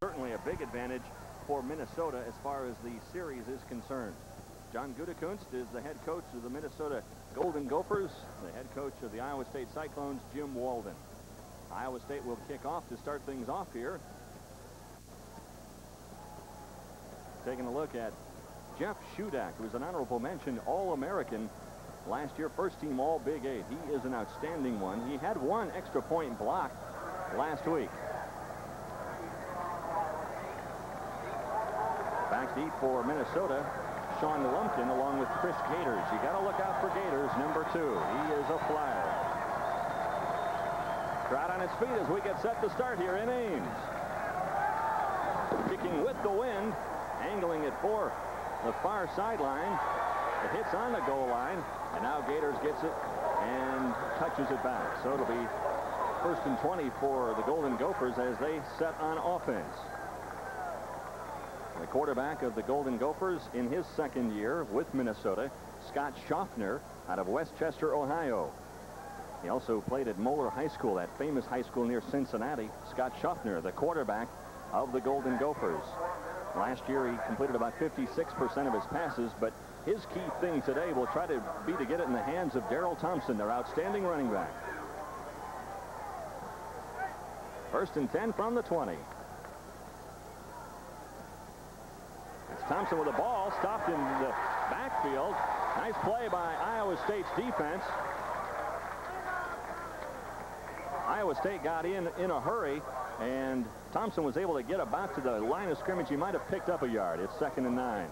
certainly a big advantage for Minnesota as far as the series is concerned. John Gutekunst is the head coach of the Minnesota Golden Gophers, the head coach of the Iowa State Cyclones, Jim Walden. Iowa State will kick off to start things off here. Taking a look at Jeff Shudak, who is an honorable mention All-American last year, first team All Big Eight. He is an outstanding one. He had one extra point block last week. Back deep for Minnesota. Sean Lumpkin along with Chris Gaiters. You got to look out for Gaiters, number two. He is a flyer. Crowd on its feet as we get set to start here in Ames. Kicking with the wind, angling it for the far sideline. It hits on the goal line, and now Gaiters gets it and touches it back. So it'll be first and 20 for the Golden Gophers as they set on offense. Quarterback of the Golden Gophers in his second year with Minnesota, Scott Schaffner out of West Chester, Ohio. He also played at Moeller High School, that famous high school near Cincinnati. Scott Schaffner, the quarterback of the Golden Gophers. Last year, he completed about 56% of his passes, but his key thing today will try to be to get it in the hands of Darrell Thompson, their outstanding running back. First and 10 from the 20. It's Thompson with the ball, stopped in the backfield. Nice play by Iowa State's defense. Iowa State got in in a hurry, and Thompson was able to get about to the line of scrimmage. He might have picked up a yard. It's second and nine.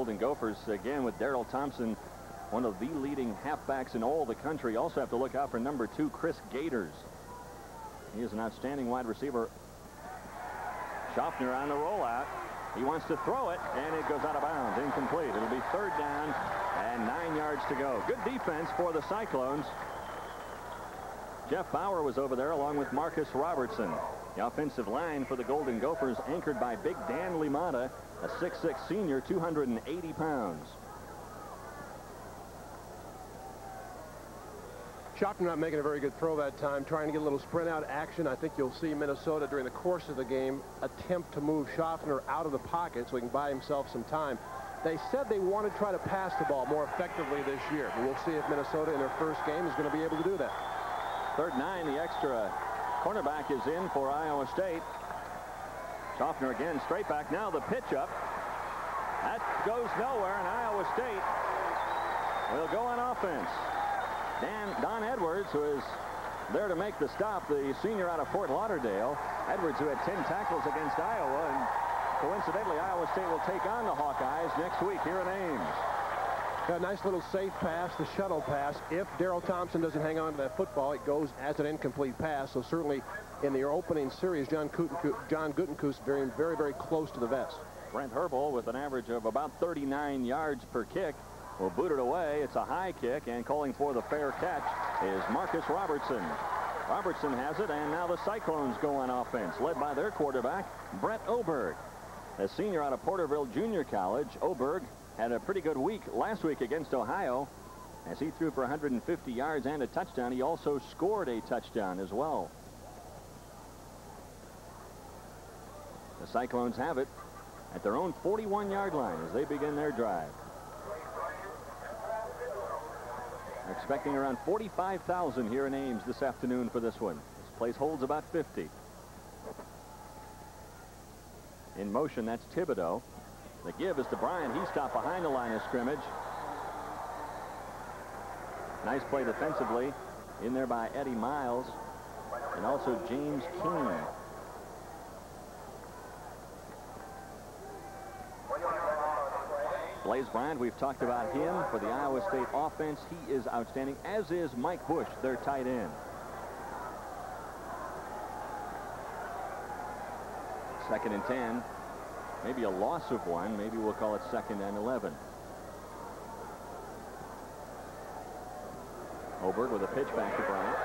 Golden Gophers again with Darrell Thompson, one of the leading halfbacks in all the country. Also have to look out for number two, Chris Gaiters. He is an outstanding wide receiver. Schaffner on the rollout. He wants to throw it, and it goes out of bounds. Incomplete. It'll be third down and nine yards to go. Good defense for the Cyclones. Jeff Bauer was over there along with Marcus Robertson. The offensive line for the Golden Gophers anchored by Big Dan Limata, a 6'6 senior, 280 pounds. Schaffner not making a very good throw that time, trying to get a little sprint out action. I think you'll see Minnesota during the course of the game attempt to move Schaffner out of the pocket so he can buy himself some time. They said they want to try to pass the ball more effectively this year, but we'll see if Minnesota in their first game is going to be able to do that. Third nine, the extra cornerback is in for Iowa State. Schaffner again, straight back. Now the pitch up. That goes nowhere, and Iowa State will go on offense. Dan, Don Edwards, who is there to make the stop, the senior out of Fort Lauderdale. Edwards, who had 10 tackles against Iowa, and coincidentally, Iowa State will take on the Hawkeyes next week here in Ames. A nice little safe pass, the shuttle pass. If Darrell Thompson doesn't hang on to that football, it goes as an incomplete pass. So certainly in the opening series, John, Gutekunst, John Gutekunst very, very, very close to the vest. Brent Herbold with an average of about 39 yards per kick will boot it away. It's a high kick, and calling for the fair catch is Marcus Robertson. Robertson has it, and now the Cyclones go on offense, led by their quarterback, Brett Oberg. A senior out of Porterville Junior College, Oberg had a pretty good week last week against Ohio as he threw for 150 yards and a touchdown. He also scored a touchdown as well. The Cyclones have it at their own 41-yard line as they begin their drive. They're expecting around 45,000 here in Ames this afternoon for this one. This place holds about 50. In motion, that's Thibodeau. The give is to Bryant. He stopped behind the line of scrimmage. Nice play defensively in there by Eddie Miles and also James King. Blaise Bryant, we've talked about him for the Iowa State offense. He is outstanding, as is Mike Bush, their tight end. Second and 10. Maybe a loss of one. Maybe we'll call it second and 11. Oberg with a pitch back to Bryant.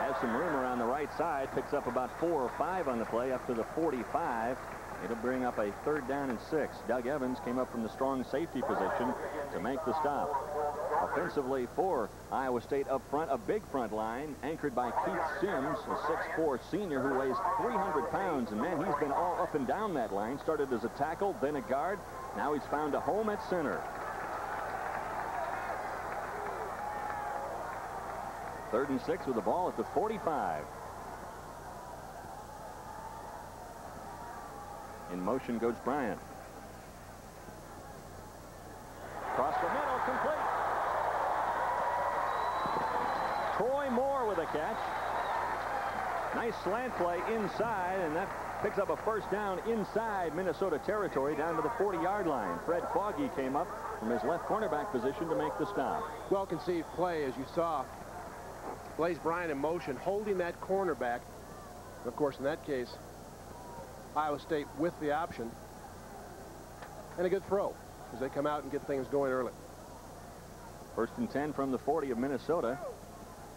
Has some room around the right side. Picks up about four or five on the play up to the 45. It'll bring up a third down and six. Doug Evans came up from the strong safety position to make the stop. Offensively for Iowa State up front, a big front line anchored by Keith Sims, a 6'4 senior who weighs 300 pounds. And man, he's been all up and down that line. Started as a tackle, then a guard. Now he's found a home at center. Third and six with the ball at the 45. In motion goes Bryant. Cross the middle, complete. Troy Moore with a catch. Nice slant play inside, and that picks up a first down inside Minnesota territory down to the 40-yard line. Fred Foggy came up from his left cornerback position to make the stop. Well conceived play, as you saw. Blaise Bryant in motion, holding that cornerback. Of course, in that case, Iowa State with the option. And a good throw as they come out and get things going early. First and 10 from the 40 of Minnesota.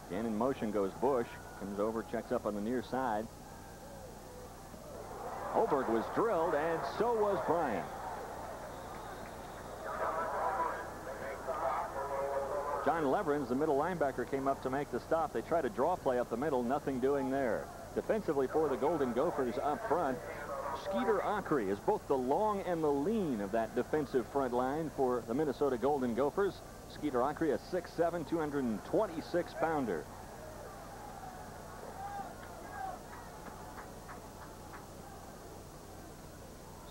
Again in motion goes Bush. Comes over, checks up on the near side. Oberg was drilled, and so was Bryant. John Leverenz, the middle linebacker, came up to make the stop. They tried a draw play up the middle, nothing doing there. Defensively for the Golden Gophers up front, Skeeter Ockrey is both the long and the lean of that defensive front line for the Minnesota Golden Gophers. Skeeter Ockrey, a 6'7", 226-pounder.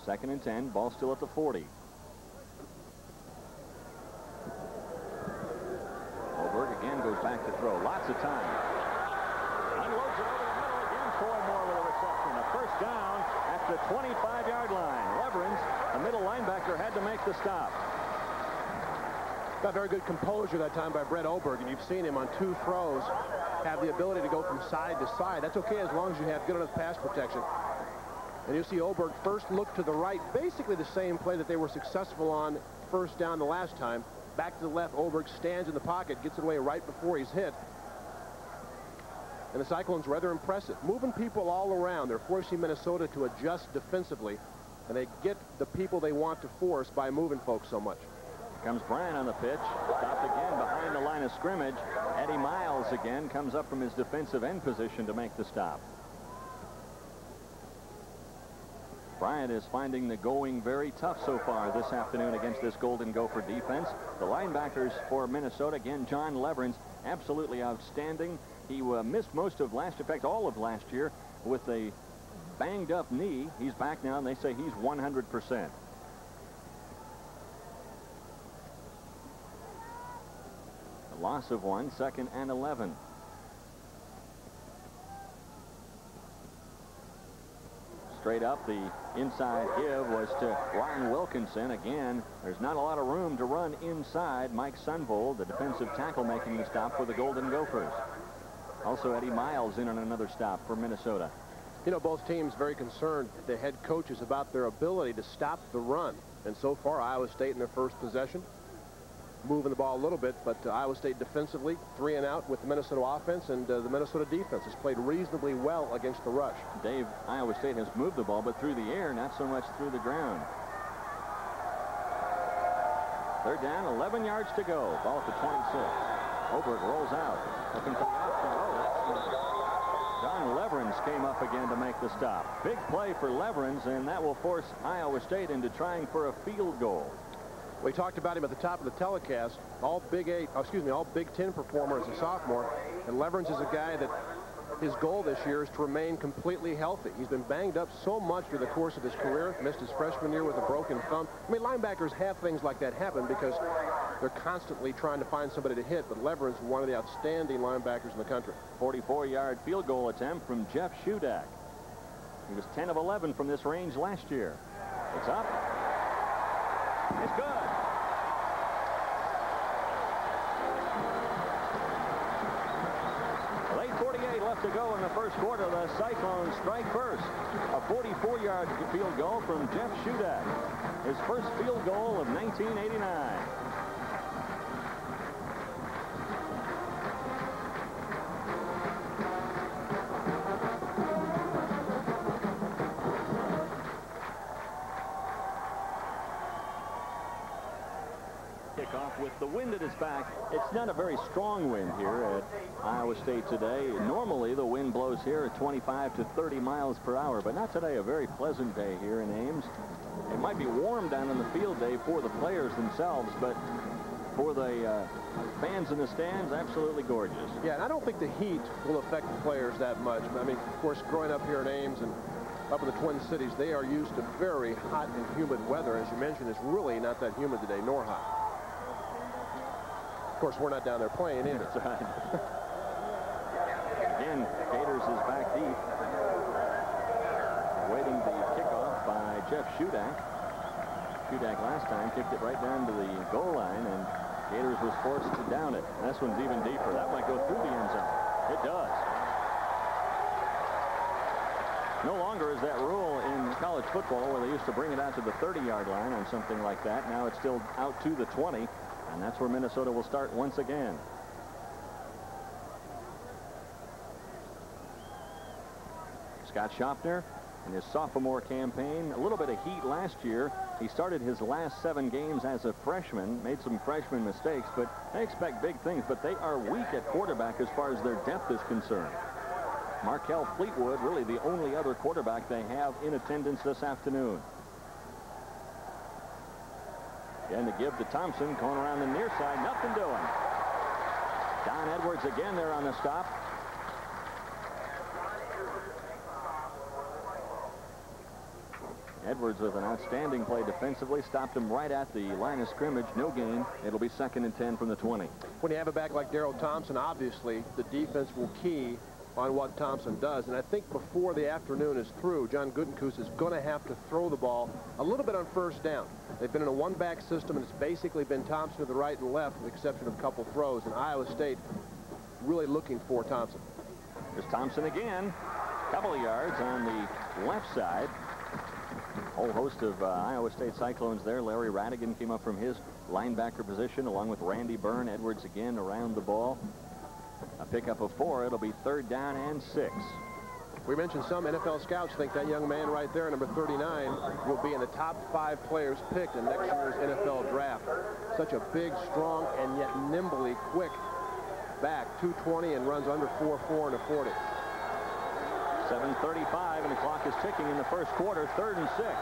Second and 10, ball still at the 40. Oberg again goes back to throw. Lots of time. Unloads it over the middle again. Troy Moore with a reception. A first down at the 25-yard line. Leverenz, a middle linebacker, had to make the stop. Got very good composure that time by Brett Oberg, and you've seen him on two throws have the ability to go from side to side. That's okay as long as you have good enough pass protection. And you see Oberg first look to the right, basically the same play that they were successful on first down the last time. Back to the left, Oberg stands in the pocket, gets it away right before he's hit. And the Cyclones rather impressive. Moving people all around. They're forcing Minnesota to adjust defensively. And they get the people they want to force by moving folks so much. Comes Bryant on the pitch. Stopped again behind the line of scrimmage. Eddie Miles again comes up from his defensive end position to make the stop. Bryant is finding the going very tough so far this afternoon against this Golden Gopher defense. The linebackers for Minnesota, again, John Leverenz, absolutely outstanding. He uh, missed most of last, in fact, all of last year with a banged up knee. He's back now, and they say he's 100%. A loss of one, second and 11. Straight up, the inside give was to Ryan Wilkinson. Again, there's not a lot of room to run inside. Mike Sunvold, the defensive tackle, making the stop for the Golden Gophers. Also, Eddie Miles in on another stop for Minnesota. You know, both teams very concerned, the head coaches, about their ability to stop the run. And so far, Iowa State in their first possession moving the ball a little bit, but uh, Iowa State defensively, three and out with the Minnesota offense, and uh, the Minnesota defense has played reasonably well against the rush. Dave, Iowa State has moved the ball, but through the air, not so much through the ground. Third down, 11 yards to go. Ball at the 26. Oberg rolls out. Looking for the option. Oh, John Leverenz came up again to make the stop. Big play for Leverenz, and that will force Iowa State into trying for a field goal. We talked about him at the top of the telecast. All Big Eight, oh, excuse me, all Big Ten performer as a sophomore. And Leverenz is a guy that his goal this year is to remain completely healthy. He's been banged up so much through the course of his career. Missed his freshman year with a broken thumb. I mean, linebackers have things like that happen because they're constantly trying to find somebody to hit. But Leverenz is one of the outstanding linebackers in the country. 44-yard field goal attempt from Jeff Shudak. He was 10 of 11 from this range last year. It's up. It's good. first quarter, the Cyclones strike first. A 44-yard field goal from Jeff Shudak. His first field goal of 1989. Kickoff with the wind at his back. It's not a very strong wind here at Iowa State today. Normally, the wind blows here at 25 to 30 miles per hour, but not today. A very pleasant day here in Ames. It might be warm down in the field day for the players themselves, but for the uh, fans in the stands, absolutely gorgeous. Yeah, and I don't think the heat will affect the players that much. I mean, of course, growing up here in Ames and up in the Twin Cities, they are used to very hot and humid weather. As you mentioned, it's really not that humid today, nor hot. Of course, we're not down there playing either. That's right. Again, Gaiters is back deep. Waiting the kickoff by Jeff Shudak. Shudak last time kicked it right down to the goal line, and Gaiters was forced to down it. And This one's even deeper. That might go through the end zone. It does. No longer is that rule in college football where they used to bring it out to the 30-yard line on something like that. Now it's still out to the 20, and that's where Minnesota will start once again. Scott Schaffner in his sophomore campaign. A little bit of heat last year. He started his last seven games as a freshman, made some freshman mistakes, but they expect big things, but they are weak at quarterback as far as their depth is concerned. Marquel Fleetwood, really the only other quarterback they have in attendance this afternoon. Again the give to Thompson, going around the near side, nothing doing. Don Edwards again there on the stop. Edwards with an outstanding play defensively. Stopped him right at the line of scrimmage. No gain. It'll be second and 10 from the 20. When you have a back like Darrell Thompson, obviously the defense will key on what Thompson does. And I think before the afternoon is through, John Gutekunst is going to have to throw the ball a little bit on first down. They've been in a one-back system, and it's basically been Thompson to the right and left, with the exception of a couple throws. And Iowa State really looking for Thompson. There's Thompson again. Couple of yards on the left side. Whole host of uh, Iowa State Cyclones there. Larry Radigan came up from his linebacker position along with Randy Byrne. Edwards again around the ball. A pickup of four. It'll be third down and six. We mentioned some NFL scouts think that young man right there, number 39, will be in the top five players picked in next year's NFL draft. Such a big, strong, and yet nimbly quick back. 220 and runs under 4-4 and a 40. 7.35 and the clock is ticking in the first quarter. Third and six.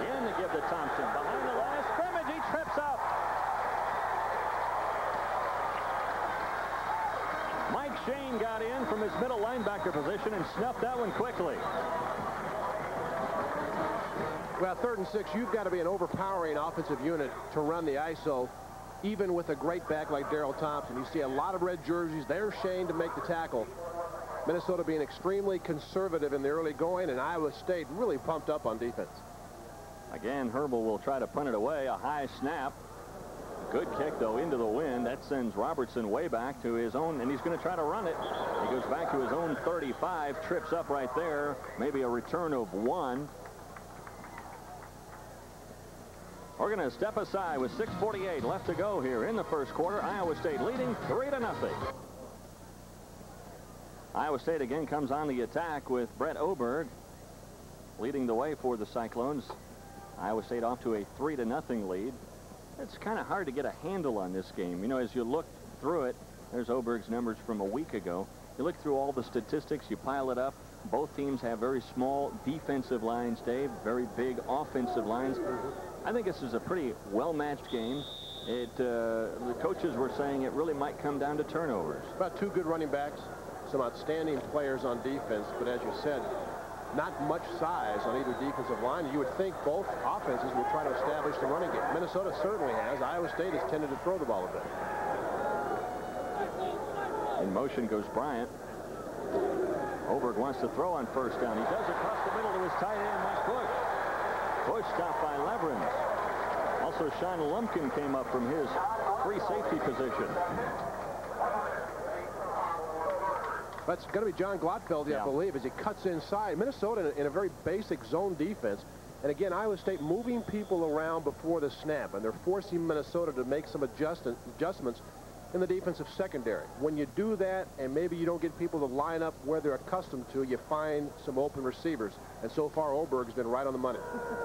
Again to give to Thompson. Behind the line of scrimmage, he trips up. Mike Shane got in from his middle linebacker position and snuffed that one quickly. Well, third and six, you've got to be an overpowering offensive unit to run the ISO, even with a great back like Darrell Thompson. You see a lot of red jerseys. They're Shane to make the tackle. Minnesota being extremely conservative in the early going, and Iowa State really pumped up on defense. Again, Herbold will try to punt it away. A high snap. Good kick, though, into the wind. That sends Robertson way back to his own, and he's going to try to run it. He goes back to his own 35, trips up right there. Maybe a return of one. We're going to step aside with 6.48 left to go here in the first quarter. Iowa State leading 3 to nothing. Iowa State again comes on the attack with Brett Oberg leading the way for the Cyclones. Iowa State off to a 3 to nothing lead. It's kind of hard to get a handle on this game. You know, as you look through it, there's Oberg's numbers from a week ago. You look through all the statistics, you pile it up. Both teams have very small defensive lines, Dave, very big offensive lines. I think this is a pretty well-matched game. It, uh, the coaches were saying it really might come down to turnovers. About two good running backs, some outstanding players on defense, but as you said, not much size on either defensive line. You would think both offenses would try to establish the running game. Minnesota certainly has. Iowa State has tended to throw the ball a bit. In motion goes Bryant. Oberg wants to throw on first down. He does across the middle to his tight end, Bush. Stopped by Leverenz. Also, Sean Lumpkin came up from his free safety position. That's going to be John Glotfeld, yeah. I believe, as he cuts inside. Minnesota in a, in a very basic zone defense. And again, Iowa State moving people around before the snap, and they're forcing Minnesota to make some adjust adjustments in the defensive secondary. When you do that and maybe you don't get people to line up where they're accustomed to, you find some open receivers. And so far, Oberg's been right on the money.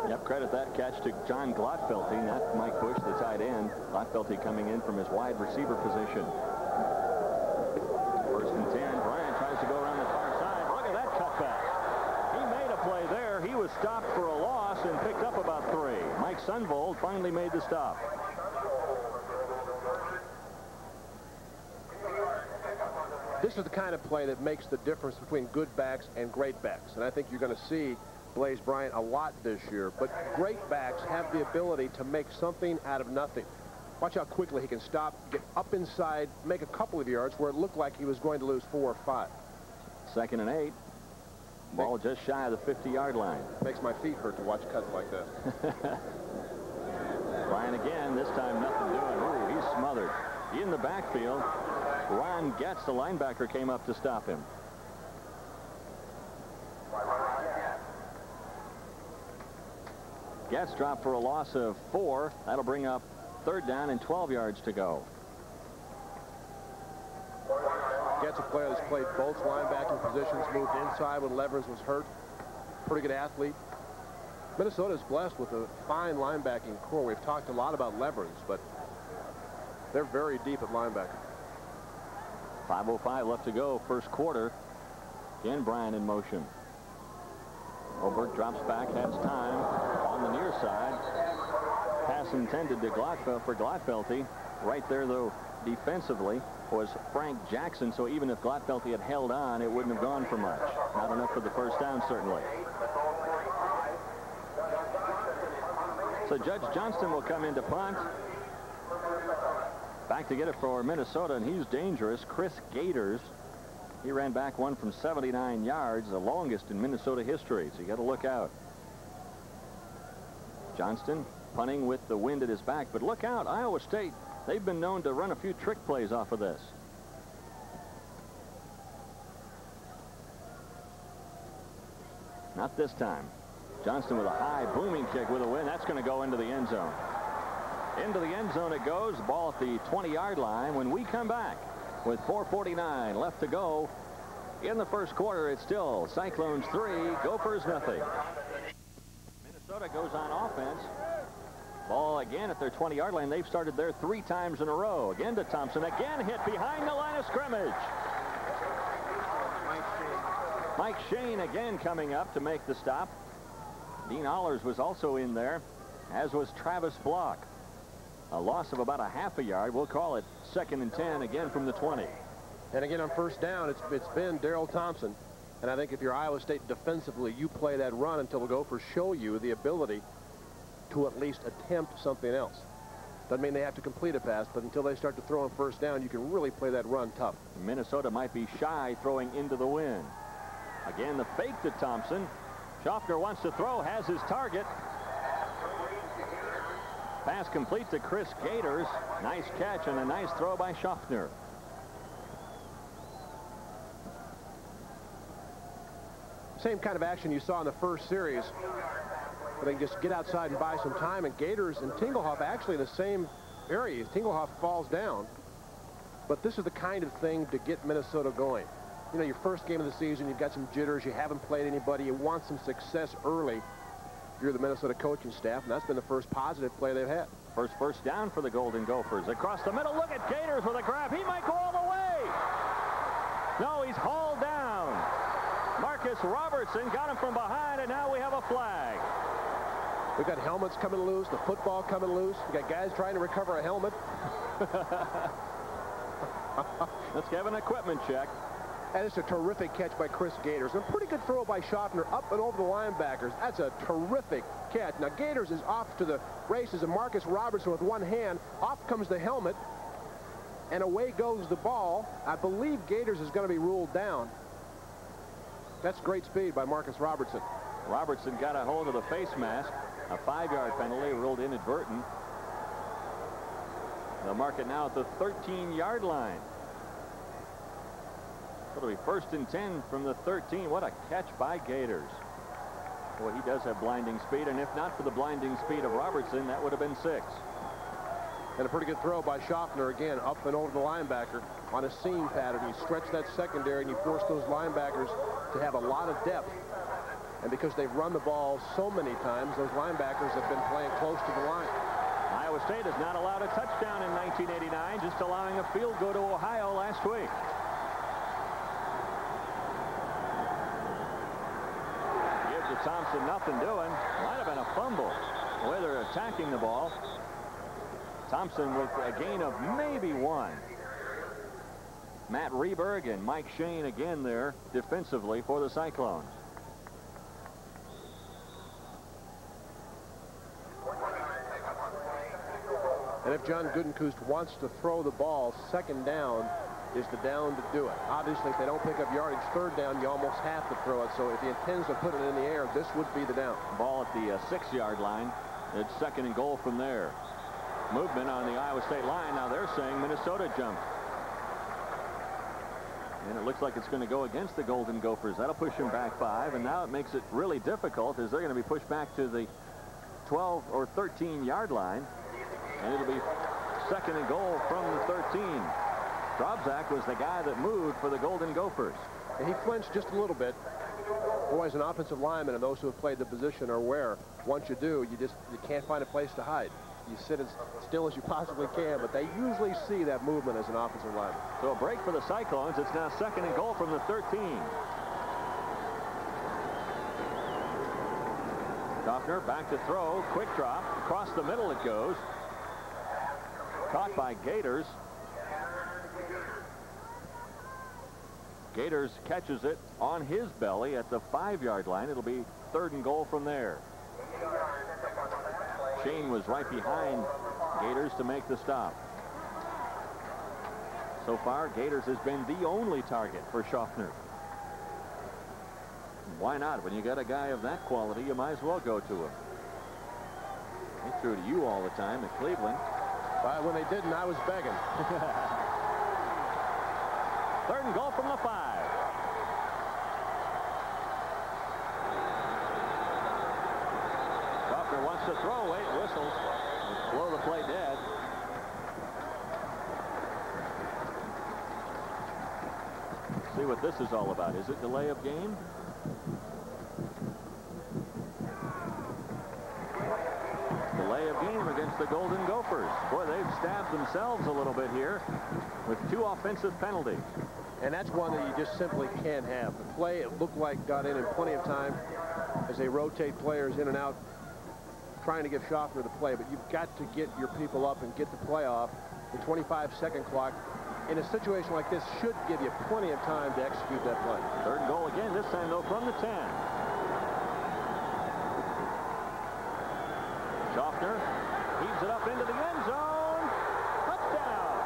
Yep, credit that catch to John Glotfelty, not Mike Bush, the tight end. Glotfelty coming in from his wide receiver position. First and 10. Bryant tries to go around the far side. Look at that cutback. He made a play there. He was stopped for a loss and picked up about three. Mike Sunvold finally made the stop. This is the kind of play that makes the difference between good backs and great backs. And I think you're going to see Blaise Bryant a lot this year. But great backs have the ability to make something out of nothing. Watch how quickly he can stop, get up inside, make a couple of yards where it looked like he was going to lose four or five. Second and eight. Ball just shy of the 50-yard line. Makes my feet hurt to watch cuts like this. Bryant again, this time nothing doing. Ooh, he's smothered. In the backfield, Ron Getz, the linebacker, came up to stop him. Getz dropped for a loss of four. That'll bring up third down and 12 yards to go. Getz a player that's played both linebacking positions, moved inside when Levers was hurt. Pretty good athlete. Minnesota is blessed with a fine linebacking core. We've talked a lot about Levers, but they're very deep at linebacker. 5.05 left to go, first quarter. Again, Bryant in motion. Oberg drops back, has time on the near side. Pass intended to Glotfelty for Glotfelty. Right there, though, defensively was Frank Jackson, so even if Glotfelty had held on, it wouldn't have gone for much. Not enough for the first down, certainly. So Judge Johnston will come into punt. Back to get it for Minnesota, and he's dangerous. Chris Gaiters. He ran back one from 79 yards, the longest in Minnesota history, so you got to look out. Johnston punting with the wind at his back, but look out, Iowa State, they've been known to run a few trick plays off of this. Not this time. Johnston with a high booming kick with a win. That's going to go into the end zone. Into the end zone it goes. Ball at the 20-yard line. When we come back with 4.49 left to go in the first quarter, it's still Cyclones 3, Gophers nothing. Minnesota goes on offense. Ball again at their 20-yard line. They've started there three times in a row. Again to Thompson. Again hit behind the line of scrimmage. Mike Shane again coming up to make the stop. Dean Allers was also in there, as was Travis Block. A loss of about a half a yard. We'll call it second and 10 again from the 20. And again on first down, it's, it's been Darrell Thompson. And I think if you're Iowa State defensively, you play that run until the Gophers show you the ability to at least attempt something else. Doesn't mean they have to complete a pass, but until they start to throw on first down, you can really play that run tough. Minnesota might be shy throwing into the wind. Again, the fake to Thompson. Schaffner wants to throw, has his target. Pass complete to Chris Gaiters. Nice catch and a nice throw by Schaffner. Same kind of action you saw in the first series. But they just get outside and buy some time. And Gaiters and Tingelhoff actually in the same area. Tingelhoff falls down. But this is the kind of thing to get Minnesota going. You know, your first game of the season, you've got some jitters. You haven't played anybody. You want some success early. You're the Minnesota coaching staff, and that's been the first positive play they've had. First first down for the Golden Gophers. Across the middle, look at Gaiters with a grab. He might go all the way. No, he's hauled down. Marcus Robertson got him from behind, and now we have a flag. We've got helmets coming loose, the football coming loose. we got guys trying to recover a helmet. Let's give an equipment check. And it's a terrific catch by Chris Gaiters. A pretty good throw by Schaffner up and over the linebackers. That's a terrific catch. Now, Gaiters is off to the races, and Marcus Robertson with one hand. Off comes the helmet, and away goes the ball. I believe Gaiters is going to be ruled down. That's great speed by Marcus Robertson. Robertson got a hold of the face mask. A five-yard penalty ruled inadvertent. They'll mark it now at the 13-yard line. It'll be first and 10 from the 13. What a catch by Gaiters. Well, he does have blinding speed, and if not for the blinding speed of Robertson, that would have been six. And a pretty good throw by Schaffner again, up and over the linebacker on a seam pattern. You stretch that secondary and you force those linebackers to have a lot of depth. And because they've run the ball so many times, those linebackers have been playing close to the line. Iowa State has not allowed a touchdown in 1989, just allowing a field goal to Ohio last week. Gives to Thompson nothing doing. Might have been a fumble. Way they're attacking the ball. Thompson with a gain of maybe one. Matt Reberg and Mike Shane again there defensively for the Cyclones. And if John Gutekunst wants to throw the ball, second down is the down to do it. Obviously, if they don't pick up yardage, third down, you almost have to throw it. So if he intends to put it in the air, this would be the down. Ball at the uh, six-yard line. It's second and goal from there. Movement on the Iowa State line. Now they're saying Minnesota jumped. And it looks like it's going to go against the Golden Gophers. That'll push them back five. And now it makes it really difficult as they're going to be pushed back to the 12 or 13 yard line. And it'll be second and goal from the 13. Drobzak was the guy that moved for the Golden Gophers. And he flinched just a little bit. Boy, as an offensive lineman and those who have played the position are aware, once you do, you just you can't find a place to hide. You sit as still as you possibly can, but they usually see that movement as an offensive lineman. So a break for the Cyclones. It's now second and goal from the 13. Schaffner back to throw. Quick drop. Across the middle it goes. Caught by Gaiters. Gaiters catches it on his belly at the five-yard line. It'll be third and goal from there. Shane was right behind Gaiters to make the stop. So far, Gaiters has been the only target for Schaffner. Why not? When you got a guy of that quality, you might as well go to him. He threw to you all the time at Cleveland. But when they didn't, I was begging. Third and goal from the five. Schaffner wants to throw. Wait, whistles. Blow the play dead. See what this is all about. Is it delay of game? Delay of game against the Golden Gophers. Boy, they've stabbed themselves a little bit here with two offensive penalties. And that's one that you just simply can't have. The play, it looked like, got in in plenty of time as they rotate players in and out, trying to give Schaffner the play. But you've got to get your people up and get the play off. The 25-second clock in a situation like this should give you plenty of time to execute that play. Third goal again, this time, though, from the 10. Schaffner heaves it up into the end zone. Touchdown.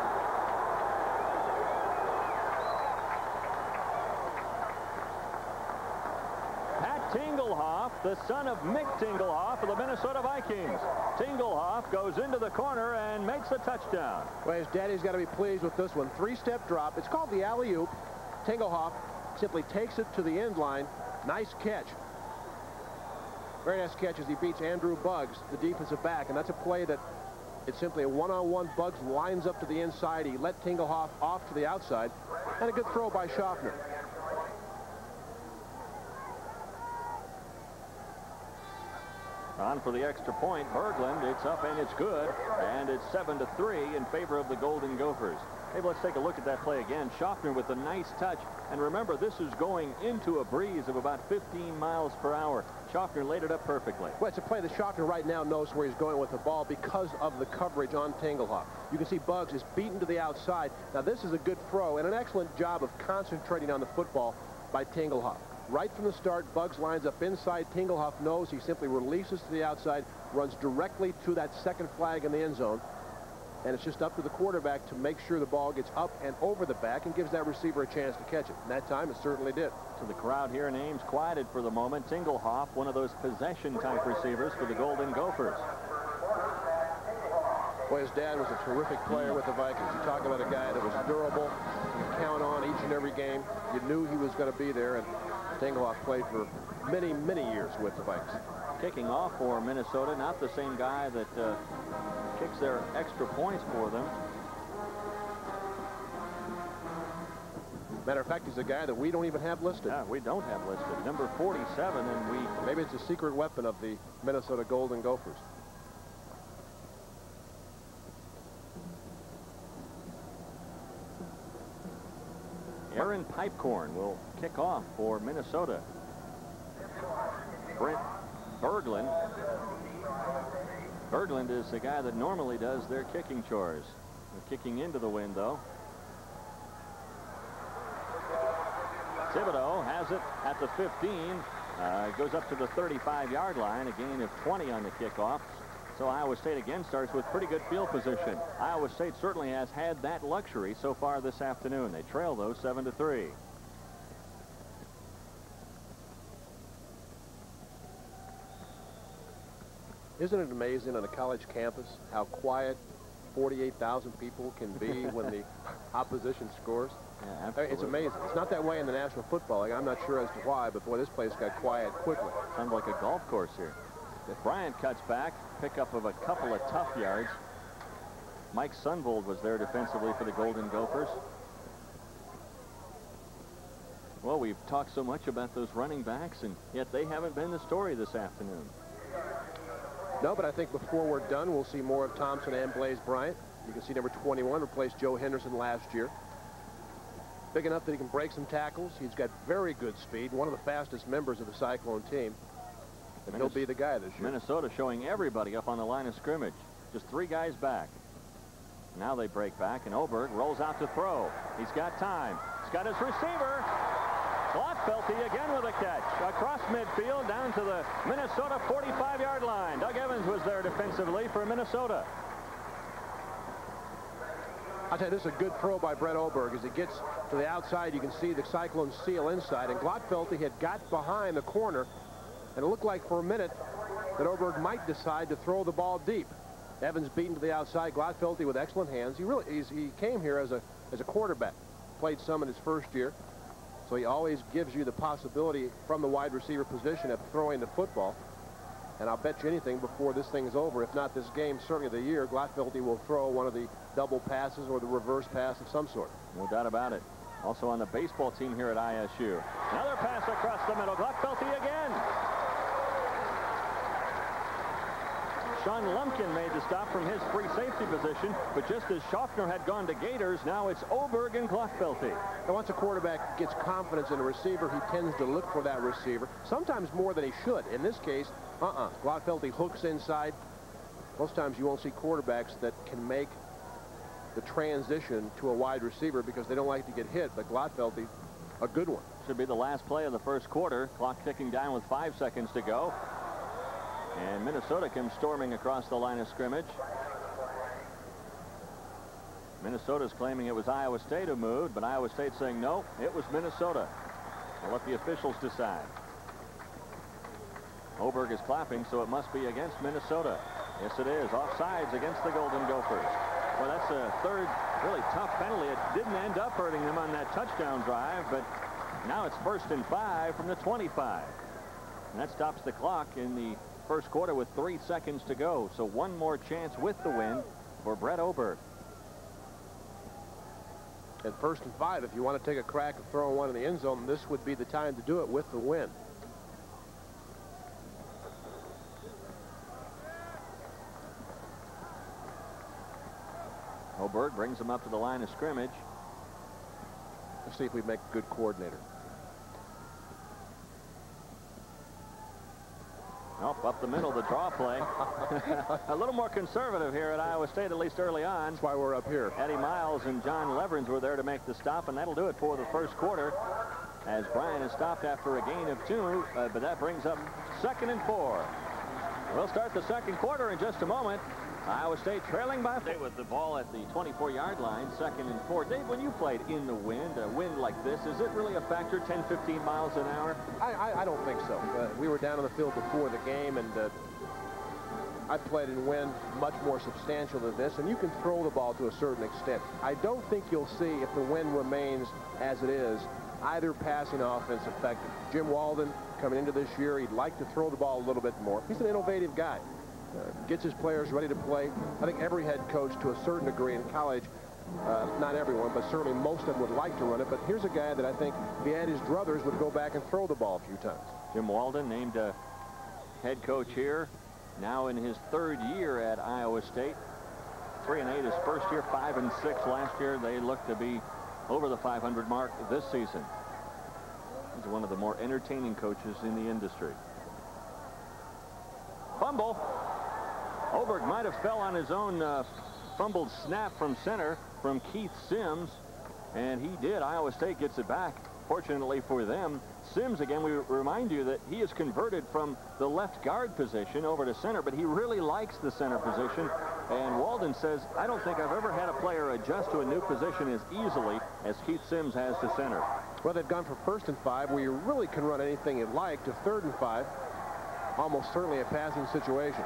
Pat Tingelhoff, the son of Mick Tingelhoff of the Minnesota Vikings. Tingelhoff goes into the corner and makes the touchdown. Well, his daddy's got to be pleased with this one. Three-step drop. It's called the alley-oop. Tingelhoff simply takes it to the end line. Nice catch. Very nice catch as he beats Andrew Buggs, the defensive back. And that's a play that it's simply a one-on-one. -on -one. Buggs lines up to the inside. He let Tingelhoff off to the outside. And a good throw by Schaffner. For the extra point, Berglund. It's up and it's good. And it's 7 to 3 in favor of the Golden Gophers. Maybe let's take a look at that play again. Schaffner with a nice touch. And remember, this is going into a breeze of about 15 miles per hour. Schaffner laid it up perfectly. Well, it's a play that Schaffner right now knows where he's going with the ball because of the coverage on Tingelhoff. You can see Buggs is beaten to the outside. Now, this is a good throw and an excellent job of concentrating on the football by Tingelhoff. Right from the start, Buggs lines up inside. Tingelhoff knows he simply releases to the outside, runs directly to that second flag in the end zone. And it's just up to the quarterback to make sure the ball gets up and over the back and gives that receiver a chance to catch it. And that time, it certainly did. So the crowd here in Ames quieted for the moment. Tingelhoff, one of those possession-type receivers for the Golden Gophers. Boy, his dad was a terrific player with the Vikings. You talk about a guy that was durable, you count on each and every game. You knew he was going to be there, and Tingelhoff played for many, many years with the Vikings. kicking off for Minnesota. Not the same guy that uh, kicks their extra points for them. Matter of fact, he's a guy that we don't even have listed. Yeah, we don't have listed. Number 47, and we... Maybe it's a secret weapon of the Minnesota Golden Gophers. Aaron Pipecorn will kick off for Minnesota. Brent Berglund. Berglund is the guy that normally does their kicking chores. They're kicking into the wind, though. Thibodeau has it at the 15. Uh, goes up to the 35-yard line, a gain of 20 on the kickoff. So Iowa State again starts with pretty good field position. Iowa State certainly has had that luxury so far this afternoon. They trail, though, 7 to 3. Isn't it amazing on a college campus how quiet 48,000 people can be when the opposition scores? Yeah, absolutely. It's amazing. It's not that way in the National Football League. I'm not sure as to why, but boy, this place got quiet quickly. Sounds like a golf course here. Bryant cuts back, pickup of a couple of tough yards. Mike Sunvold was there defensively for the Golden Gophers. Well, we've talked so much about those running backs, and yet they haven't been the story this afternoon. No, but I think before we're done, we'll see more of Thompson and Blaise Bryant. You can see number 21 replaced Joe Henderson last year. Big enough that he can break some tackles. He's got very good speed, one of the fastest members of the Cyclone team. And he'll be the guy this year. Minnesota showing everybody up on the line of scrimmage. Just three guys back. Now they break back, and Oberg rolls out to throw. He's got time. He's got his receiver. Glotfelty again with a catch. Across midfield down to the Minnesota 45-yard line. Doug Evans was there defensively for Minnesota. I'll tell you, this is a good throw by Brett Oberg. As he gets to the outside, you can see the Cyclone seal inside. And Glotfelty had got behind the corner, and it looked like for a minute that Oberg might decide to throw the ball deep. Evans beaten to the outside. Glotfelty with excellent hands. He really he came here as a as a quarterback. Played some in his first year. So he always gives you the possibility from the wide receiver position of throwing the football. And I'll bet you anything before this thing is over, if not this game, certainly the year, Glotfelty will throw one of the double passes or the reverse pass of some sort. No doubt about it. Also on the baseball team here at ISU. Another pass across the middle. Glotfelty again. Sean Lumpkin made the stop from his free safety position, but just as Schaffner had gone to Gaiters, now it's Oberg and Glotfelty. And once a quarterback gets confidence in a receiver, he tends to look for that receiver, sometimes more than he should. In this case, uh-uh. Glotfelty hooks inside. Most times you won't see quarterbacks that can make the transition to a wide receiver because they don't like to get hit, but Glotfelty, a good one. Should be the last play of the first quarter. Clock ticking down with five seconds to go. And Minnesota comes storming across the line of scrimmage. Minnesota's claiming it was Iowa State who moved, but Iowa State saying no, it was Minnesota. We'll let the officials decide. Oberg is clapping, so it must be against Minnesota. Yes, it is. Offsides against the Golden Gophers. Well, that's a third really tough penalty. It didn't end up hurting them on that touchdown drive, but now it's first and five from the 25. And that stops the clock in the first quarter with three seconds to go. So one more chance with the win for Brett Oberg. At first and five, if you want to take a crack at throwing one in the end zone, this would be the time to do it with the win. Oberg brings him up to the line of scrimmage. Let's see if we make a good coordinator. Nope, up the middle, the draw play. a little more conservative here at Iowa State, at least early on. That's why we're up here. Eddie Miles and John Leverenz were there to make the stop, and that'll do it for the first quarter. As Bryant has stopped after a gain of two, uh, but that brings up second and four. We'll start the second quarter in just a moment. Iowa State trailing by four with the ball at the 24-yard line, second and four. Dave, when you played in the wind, a wind like this, is it really a factor, 10, 15 miles an hour? I, I, I don't think so. Uh, we were down on the field before the game, and uh, I played in wind much more substantial than this, and you can throw the ball to a certain extent. I don't think you'll see, if the wind remains as it is, either passing offense effective. Jim Walden coming into this year, he'd like to throw the ball a little bit more. He's an innovative guy. Gets his players ready to play. I think every head coach to a certain degree in college uh, not everyone, but certainly most of them would like to run it. But here's a guy that I think if he had his druthers would go back and throw the ball a few times. Jim Walden named a head coach here, now in his third year at Iowa State. Three and eight his first year, five and six last year. They look to be over the 500 mark this season. He's one of the more entertaining coaches in the industry. Fumble. Oberg might have fell on his own uh, fumbled snap from center from Keith Sims, and he did. Iowa State gets it back. Fortunately for them, Sims, again, we remind you that he is converted from the left guard position over to center, but he really likes the center position. And Walden says, I don't think I've ever had a player adjust to a new position as easily as Keith Sims has to center. Well, they've gone from first and five, where you really can run anything you like, to third and five. Almost certainly a passing situation.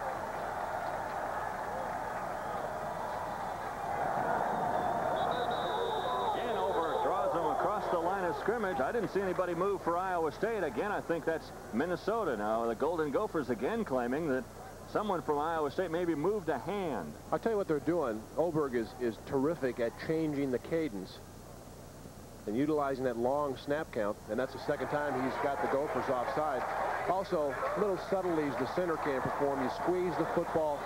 Scrimmage. I didn't see anybody move for Iowa State. Again, I think that's Minnesota now. The Golden Gophers again claiming that someone from Iowa State maybe moved a hand. I'll tell you what they're doing. Oberg is, is terrific at changing the cadence and utilizing that long snap count. And that's the second time he's got the Gophers offside. Also, little subtleties the center can perform. You squeeze the football,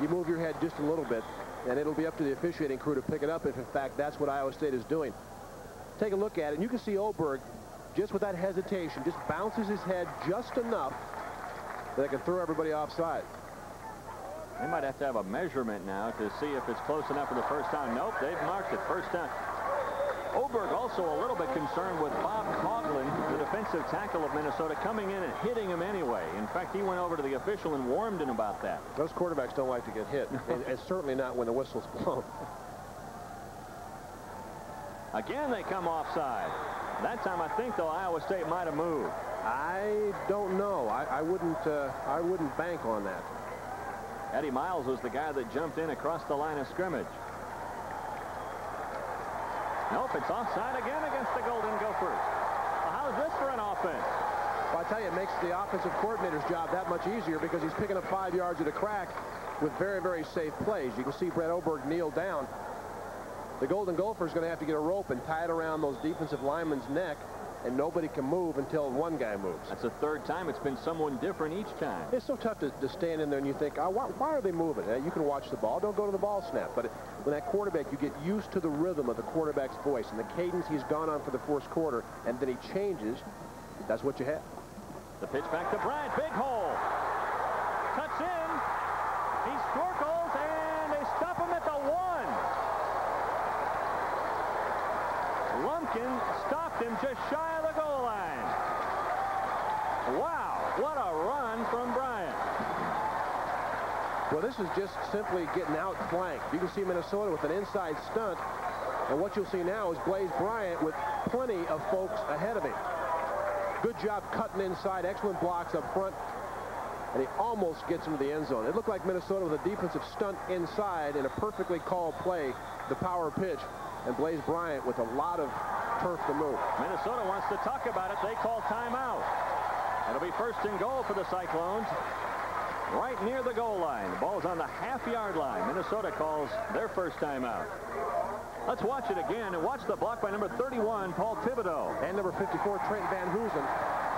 you move your head just a little bit, and it'll be up to the officiating crew to pick it up if, in fact, that's what Iowa State is doing take a look at it, and you can see Oberg, just with that hesitation, just bounces his head just enough that it can throw everybody offside. They might have to have a measurement now to see if it's close enough for the first time. Nope, they've marked it. First time. Oberg also a little bit concerned with Bob Coughlin, the defensive tackle of Minnesota, coming in and hitting him anyway. In fact, he went over to the official and warned him about that. Those quarterbacks don't like to get hit, and, and certainly not when the whistle's blown. Again, they come offside. That time, I think, though, Iowa State might have moved. I don't know. I, I wouldn't. Uh, I wouldn't bank on that. Eddie Miles was the guy that jumped in across the line of scrimmage. Nope, it's offside again against the Golden Gophers. Well, how's this for an offense? Well, I tell you, it makes the offensive coordinator's job that much easier because he's picking up five yards at a crack with very, very safe plays. You can see Brett Oberg kneel down the Golden Gopher is going to have to get a rope and tie it around those defensive linemen's neck, and nobody can move until one guy moves. That's the third time it's been someone different each time. It's so tough to, to stand in there and you think, oh, why, why, are they moving? Eh, you can watch the ball. Don't go to the ball snap. But when that quarterback, you get used to the rhythm of the quarterback's voice and the cadence he's gone on for the first quarter, and then he changes. That's what you have. The pitch back to Bryant. Big hole. Cuts in. He snorkels, and they stop him at the one. Lumpkin stopped him just shy of the goal line. Wow, what a run from Bryant. Well, this is just simply getting outflanked. You can see Minnesota with an inside stunt. And what you'll see now is Blaise Bryant with plenty of folks ahead of him. Good job cutting inside. Excellent blocks up front. And he almost gets into the end zone. It looked like Minnesota with a defensive stunt inside in a perfectly called play, the power pitch and Blaise Bryant with a lot of turf to move. Minnesota wants to talk about it. They call timeout. It'll be first and goal for the Cyclones right near the goal line. The ball's on the half-yard line. Minnesota calls their first timeout. Let's watch it again and watch the block by number 31, Paul Thibodeau. And number 54, Trent Van Hoosen.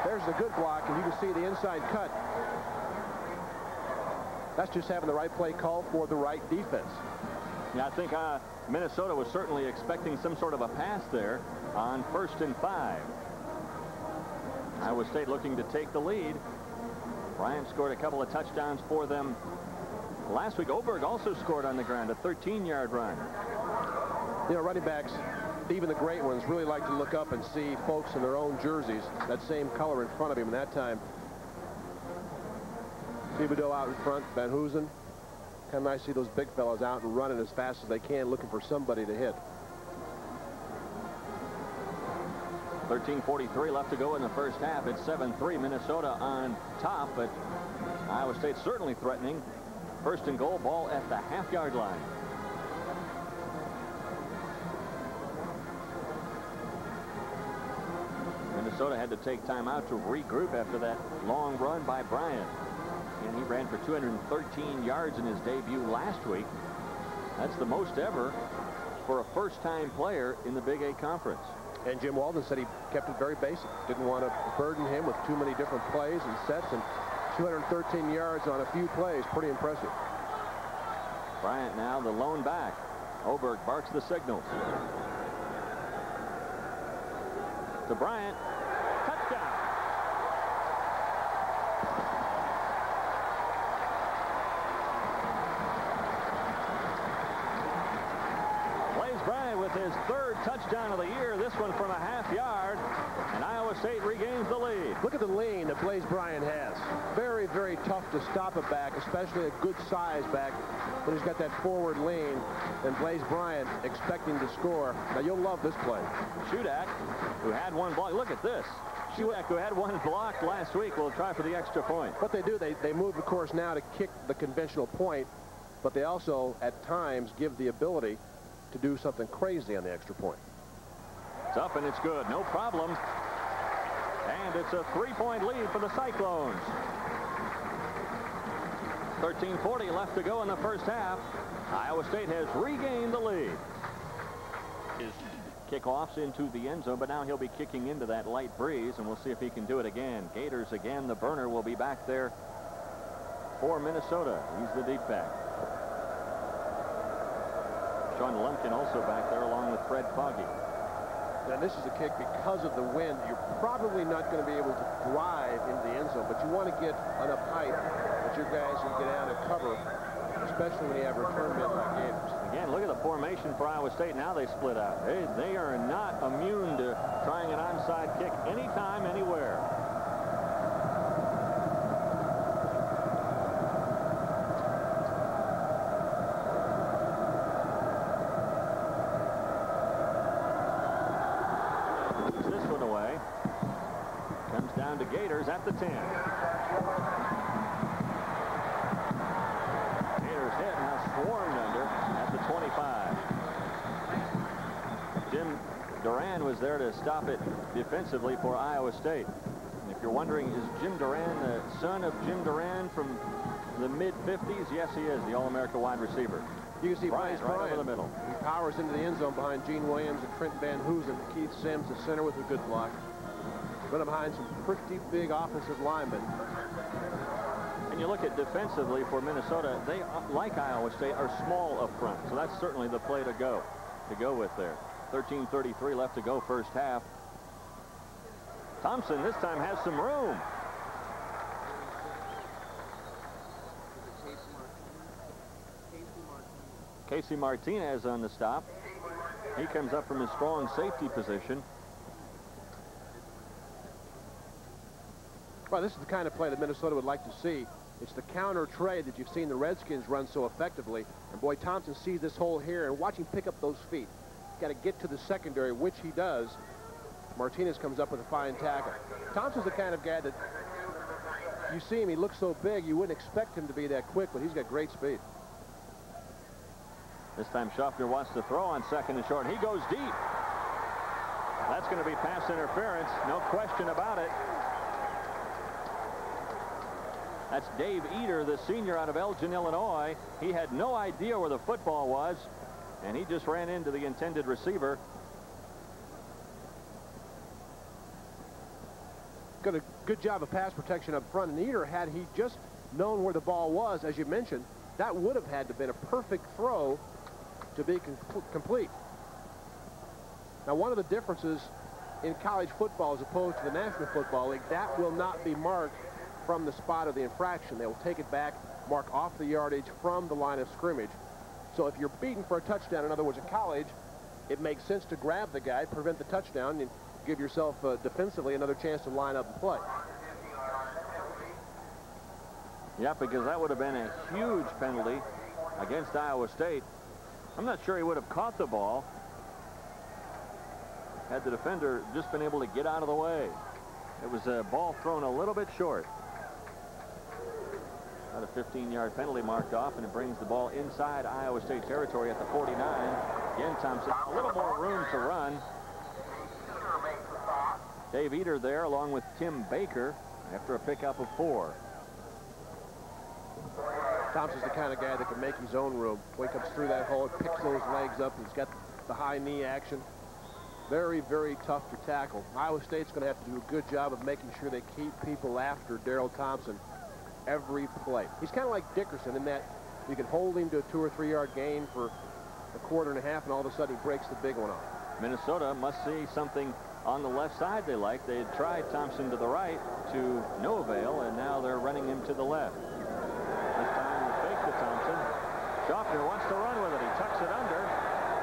There's the good block, and you can see the inside cut. That's just having the right play call for the right defense. Yeah, I think uh, Minnesota was certainly expecting some sort of a pass there on first and five. Iowa State looking to take the lead. Bryant scored a couple of touchdowns for them last week. Oberg also scored on the ground, a 13-yard run. You know, running backs, even the great ones, really like to look up and see folks in their own jerseys, that same color in front of him. And that time, Thibodeau out in front, Van Hoosen, Kind of nice to see those big fellas out and running as fast as they can, looking for somebody to hit. 13.43 left to go in the first half. It's 7-3 Minnesota on top, but Iowa State certainly threatening. First and goal, ball at the half-yard line. Minnesota had to take time out to regroup after that long run by Bryant. And he ran for 213 yards in his debut last week. That's the most ever for a first-time player in the Big Eight Conference. And Jim Walden said he kept it very basic. Didn't want to burden him with too many different plays and sets. And 213 yards on a few plays. Pretty impressive. Bryant now the lone back. Oberg barks the signals. To Bryant. Touchdown. Blaise Bryant with his third touchdown of the year. This one from a half yard. And Iowa State regains the lead. Look at the lean that Blaise Bryant has. Very, very tough to stop a back, especially a good size back when he's got that forward lean. And Blaise Bryant expecting to score. Now, you'll love this play. Shudak, who had one block. Look at this. Shudak, who had one block last week, will try for the extra point. What they do, they, they move the course now to kick the conventional point, but they also, at times, give the ability to do something crazy on the extra point. It's up and it's good. No problem. And it's a three-point lead for the Cyclones. 13.40 left to go in the first half. Iowa State has regained the lead. His kickoffs into the end zone, but now he'll be kicking into that light breeze, and we'll see if he can do it again. Gaiters again. The burner will be back there for Minnesota. He's the deep back. Sean Lumpkin also back there along with Fred Foggy. And this is a kick because of the wind. You're probably not going to be able to drive into the end zone, but you want to get enough height that your guys can get out and cover, especially when you have return men like Gaiters. Again, look at the formation for Iowa State. Now they split out. They, they are not immune to trying an onside kick anytime, anywhere. this one away. Comes down to Gaiters at the 10. Gaiters hit now swarmed under at the 25. Jim Duran was there to stop it defensively for Iowa State. And if you're wondering, is Jim Duran the son of Jim Duran from the mid-50s? Yes, he is, the All-America wide receiver. You can see Bryant Blaise right Bryant. over the middle. He powers into the end zone behind Gene Williams and Trent Van Hoosen. Keith Sims, the center, with a good block. Running behind some pretty big offensive linemen. And you look at defensively for Minnesota, they, uh, like Iowa State, are small up front. So that's certainly the play to go, to go with there. 13.33 left to go first half. Thompson this time has some room. Casey Martinez on the stop. He comes up from his strong safety position. Well, this is the kind of play that Minnesota would like to see. It's the counter trey that you've seen the Redskins run so effectively. And boy, Thompson sees this hole here and watch him pick up those feet. Got to get to the secondary, which he does. Martinez comes up with a fine tackle. Thompson's the kind of guy that you see him, he looks so big, you wouldn't expect him to be that quick, but he's got great speed. This time Schaffner wants to throw on second and short. He goes deep. That's going to be pass interference. No question about it. That's Dave Eater, the senior out of Elgin, Illinois. He had no idea where the football was, and he just ran into the intended receiver. Got a good job of pass protection up front. And Eater, had he just known where the ball was, as you mentioned, that would have had to have been a perfect throw to be com complete. Now, one of the differences in college football as opposed to the National Football League, that will not be marked from the spot of the infraction. They will take it back, mark off the yardage from the line of scrimmage. So if you're beaten for a touchdown, in other words, at college, it makes sense to grab the guy, prevent the touchdown, and give yourself uh, defensively another chance to line up and play. Yeah, because that would have been a huge penalty against Iowa State. I'm not sure he would have caught the ball had the defender just been able to get out of the way. It was a ball thrown a little bit short. Got a 15-yard penalty marked off, and it brings the ball inside Iowa State territory at the 49. Again, Thompson, a little more room to run. Dave Eater there along with Tim Baker after a pickup of four. Thompson's the kind of guy that can make his own room. When he through that hole, picks those legs up. He's got the high knee action. Very, very tough to tackle. Iowa State's going to have to do a good job of making sure they keep people after Darrell Thompson every play. He's kind of like Dickerson in that you can hold him to a two or three yard gain for a quarter and a half, and all of a sudden he breaks the big one off. Minnesota must see something on the left side they like. They had tried Thompson to the right to no avail, and now they're running him to the left. This time the fake to Thompson. Schaffner wants to run with it. He tucks it under,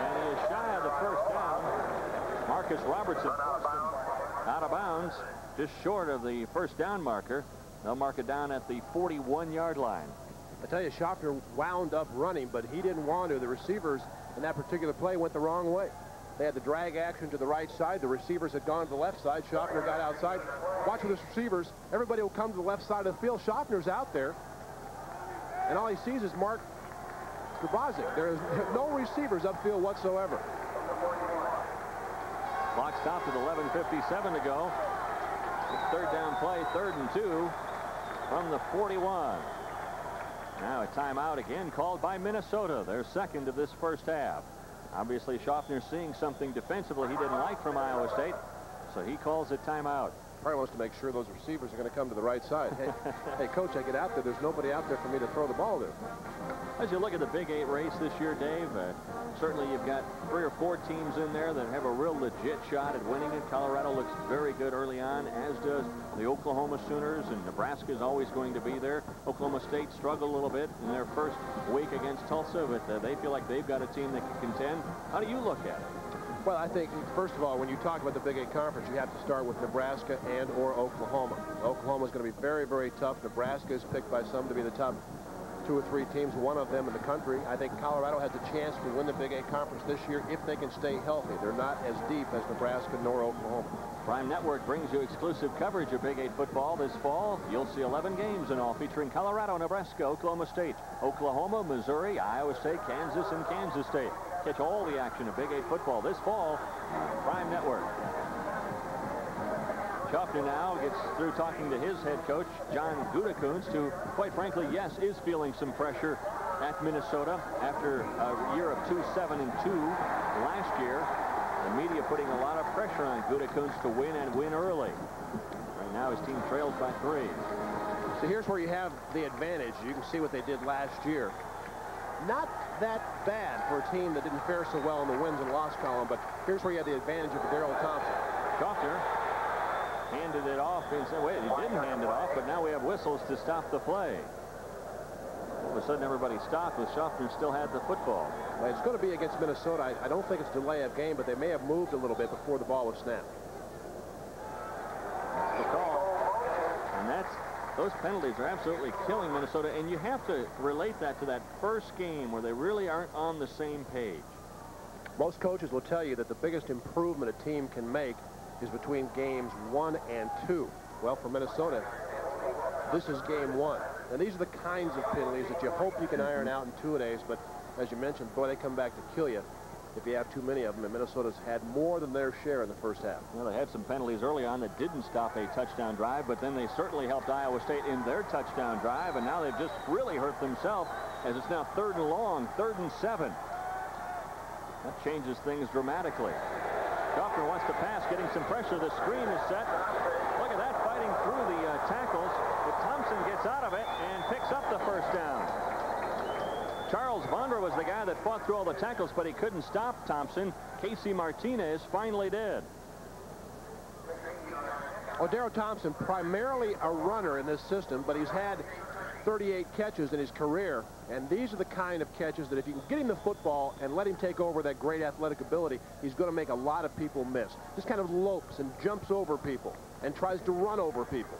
and he is shy of the first down. Marcus Robertson out of bounds, just short of the first down marker. They'll mark it down at the 41-yard line. I tell you, Schaffner wound up running, but he didn't want to. The receivers in that particular play went the wrong way. They had the drag action to the right side. The receivers had gone to the left side. Schaffner got outside. Watch for the receivers. Everybody will come to the left side of the field. Schaffner's out there. And all he sees is Mark Grabazic. There is no receivers upfield whatsoever. Clock stopped at 11.57 to go. Third down play, third and two from the 41. Now a timeout again called by Minnesota, their second of this first half. Obviously, Schaffner seeing something defensively he didn't like from Iowa State, so he calls a timeout. Probably wants to make sure those receivers are going to come to the right side. Hey, hey, coach, I get out there. There's nobody out there for me to throw the ball to. As you look at the Big Eight race this year, Dave, uh, certainly you've got three or four teams in there that have a real legit shot at winning it. Colorado looks very good early on, as does the Oklahoma Sooners, and Nebraska is always going to be there. Oklahoma State struggled a little bit in their first week against Tulsa, but uh, they feel like they've got a team that can contend. How do you look at it? Well, I think, first of all, when you talk about the Big Eight Conference, you have to start with Nebraska and or Oklahoma. Oklahoma is going to be very, very tough. Nebraska is picked by some to be the top two or three teams, one of them in the country. I think Colorado has a chance to win the Big Eight Conference this year if they can stay healthy. They're not as deep as Nebraska nor Oklahoma. Prime Network brings you exclusive coverage of Big Eight football this fall. You'll see 11 games in all featuring Colorado, Nebraska, Oklahoma State, Oklahoma, Missouri, Iowa State, Kansas, and Kansas State. Catch all the action of Big Eight football this fall on Prime Network. Schaffner now gets through talking to his head coach, John Gutekunst, who, quite frankly, yes, is feeling some pressure at Minnesota after a year of 2-7 and 2 last year. The media putting a lot of pressure on Gutekunst to win and win early. Right now his team trails by three. So here's where you have the advantage. You can see what they did last year. Not that bad for a team that didn't fare so well in the wins and loss column, but here's where you had the advantage of Darrell Thompson. Schaffner handed it off and said, wait, he didn't hand it off, but now we have whistles to stop the play. All of a sudden, everybody stopped with Schaffner still had the football. Well, it's going to be against Minnesota. I, I, don't think it's delay of game, but they may have moved a little bit before the ball was snapped. That's the call. And that's those penalties are absolutely killing Minnesota, and you have to relate that to that first game where they really aren't on the same page. Most coaches will tell you that the biggest improvement a team can make is between games one and two. Well, for Minnesota, this is game one. And these are the kinds of penalties that you hope you can iron out in two days, but as you mentioned, boy, they come back to kill you if you have too many of them, and Minnesota's had more than their share in the first half. Well, they had some penalties early on that didn't stop a touchdown drive, but then they certainly helped Iowa State in their touchdown drive, and now they've just really hurt themselves as it's now third and long, third and seven. That changes things dramatically. Schaffner wants to pass, getting some pressure. The screen is set. Look at that, fighting through the uh, tackles. But Thompson gets out of it and picks up the first down. Charles Vondra was the guy that fought through all the tackles, but he couldn't stop Thompson. Casey Martinez finally did. Darrell Thompson, primarily a runner in this system, but he's had 38 catches in his career. And these are the kind of catches that if you can get him the football and let him take over that great athletic ability, he's going to make a lot of people miss. Just kind of lopes and jumps over people and tries to run over people.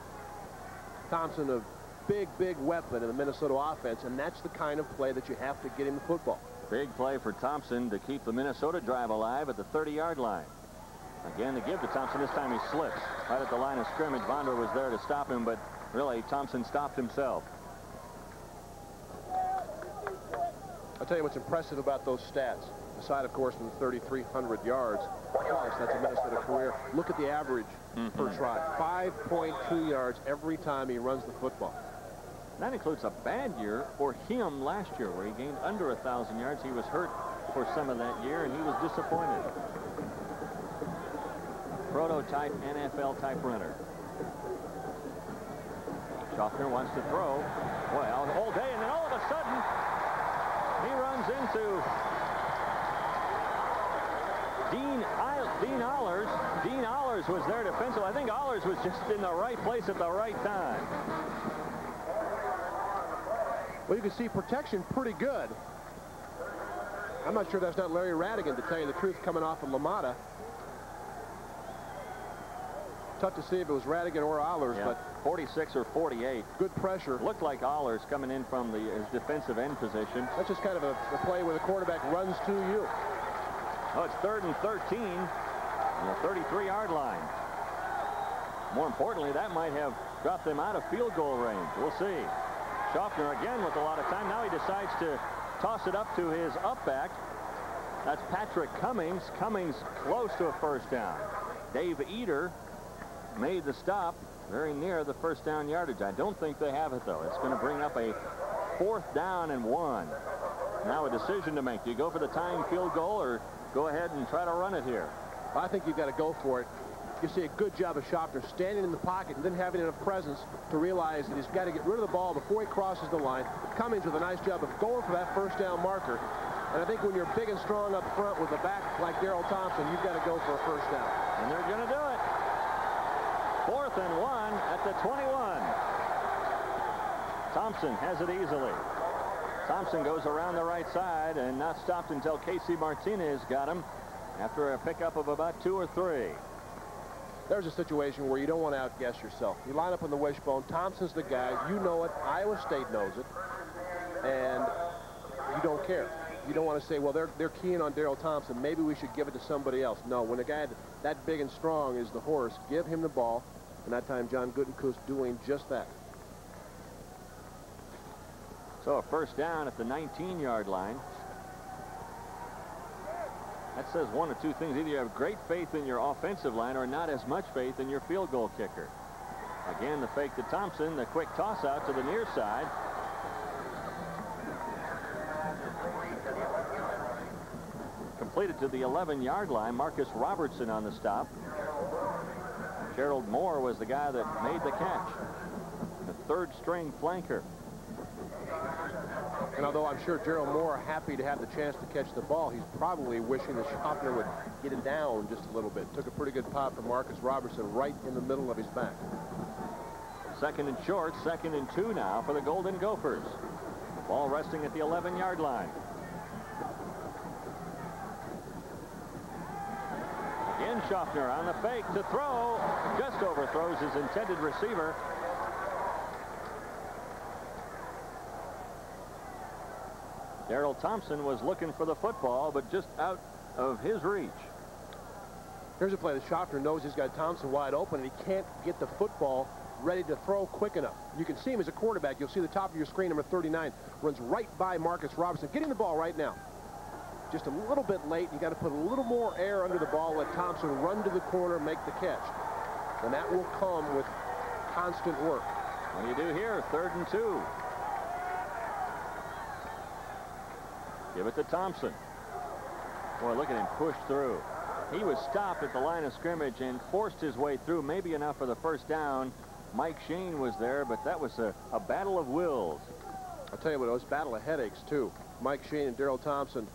Thompson, a big, big weapon in the Minnesota offense, and that's the kind of play that you have to get him the football. Big play for Thompson to keep the Minnesota drive alive at the 30-yard line. Again, to give to Thompson. This time he slips right at the line of scrimmage. Vondra was there to stop him, but really Thompson stopped himself. I'll tell you what's impressive about those stats. aside, of course, from the 3,300 yards. Plus, that's a Minnesota career. Look at the average mm -hmm. per try. 5.2 yards every time he runs the football. That includes a bad year for him last year, where he gained under 1,000 yards. He was hurt for some of that year, and he was disappointed. Prototype NFL-type runner. Schaffner wants to throw. Well, all day, and then all of a sudden, he runs into Dean, Dean Allers. Dean Allers was there defensive. I think Allers was just in the right place at the right time. Well, you can see protection pretty good. I'm not sure that's not Larry Radigan, to tell you the truth, coming off of LaMotta. Tough to see if it was Radigan or Ollers, yeah. but 46 or 48. Good pressure. Looked like Ollers coming in from the his defensive end position. That's just kind of a, a play where the quarterback runs to you. Oh, it's third and 13 on the 33-yard line. More importantly, that might have dropped them out of field goal range. We'll see. Schaffner again with a lot of time. Now he decides to toss it up to his up back. That's Patrick Cummings. Cummings close to a first down. Dave Eater made the stop very near the first down yardage. I don't think they have it, though. It's going to bring up a fourth down and one. Now a decision to make. Do you go for the tying field goal or go ahead and try to run it here. I think you've got to go for it. You see a good job of Schaffner standing in the pocket and then having enough presence to realize that he's got to get rid of the ball before he crosses the line. Cummings with a nice job of going for that first down marker. And I think when you're big and strong up front with a back like Darrell Thompson, you've got to go for a first down. And they're going to do it. Fourth and one at the 21. Thompson has it easily. Thompson goes around the right side and not stopped until Casey Martinez got him after a pickup of about two or three. There's a situation where you don't want to outguess yourself. You line up on the wishbone. Thompson's the guy. You know it. Iowa State knows it. And you don't care. You don't want to say, well, they're, they're keen on Darrell Thompson. Maybe we should give it to somebody else. No, when a guy that big and strong is the horse, give him the ball. And that time, John Gutekunst doing just that. So a first down at the 19-yard line. That says one or two things. Either you have great faith in your offensive line or not as much faith in your field goal kicker. Again, the fake to Thompson, the quick toss out to the near side. Completed to the 11-yard line. Marcus Robertson on the stop. Gerald Moore was the guy that made the catch. The third string flanker. And although I'm sure Gerald Moore happy to have the chance to catch the ball, he's probably wishing that Schaffner would get it down just a little bit. Took a pretty good pop from Marcus Robertson right in the middle of his back. Second and short, second and two now for the Golden Gophers. Ball resting at the 11-yard line. Again, Schaffner on the fake to throw. Just overthrows his intended receiver. Thompson was looking for the football, but just out of his reach. Here's a play The Schaffner knows he's got Thompson wide open, and he can't get the football ready to throw quick enough. You can see him as a quarterback. You'll see the top of your screen, number 39, runs right by Marcus Robertson, getting the ball right now. Just a little bit late. You got to put a little more air under the ball, let Thompson run to the corner, make the catch. And that will come with constant work. What do you do here? Third and two. Give it to Thompson. Boy, look at him push through. He was stopped at the line of scrimmage and forced his way through, maybe enough for the first down. Mike Shane was there, but that was a, a battle of wills. I'll tell you what, it was a battle of headaches, too. Mike Shane and Darrell Thompson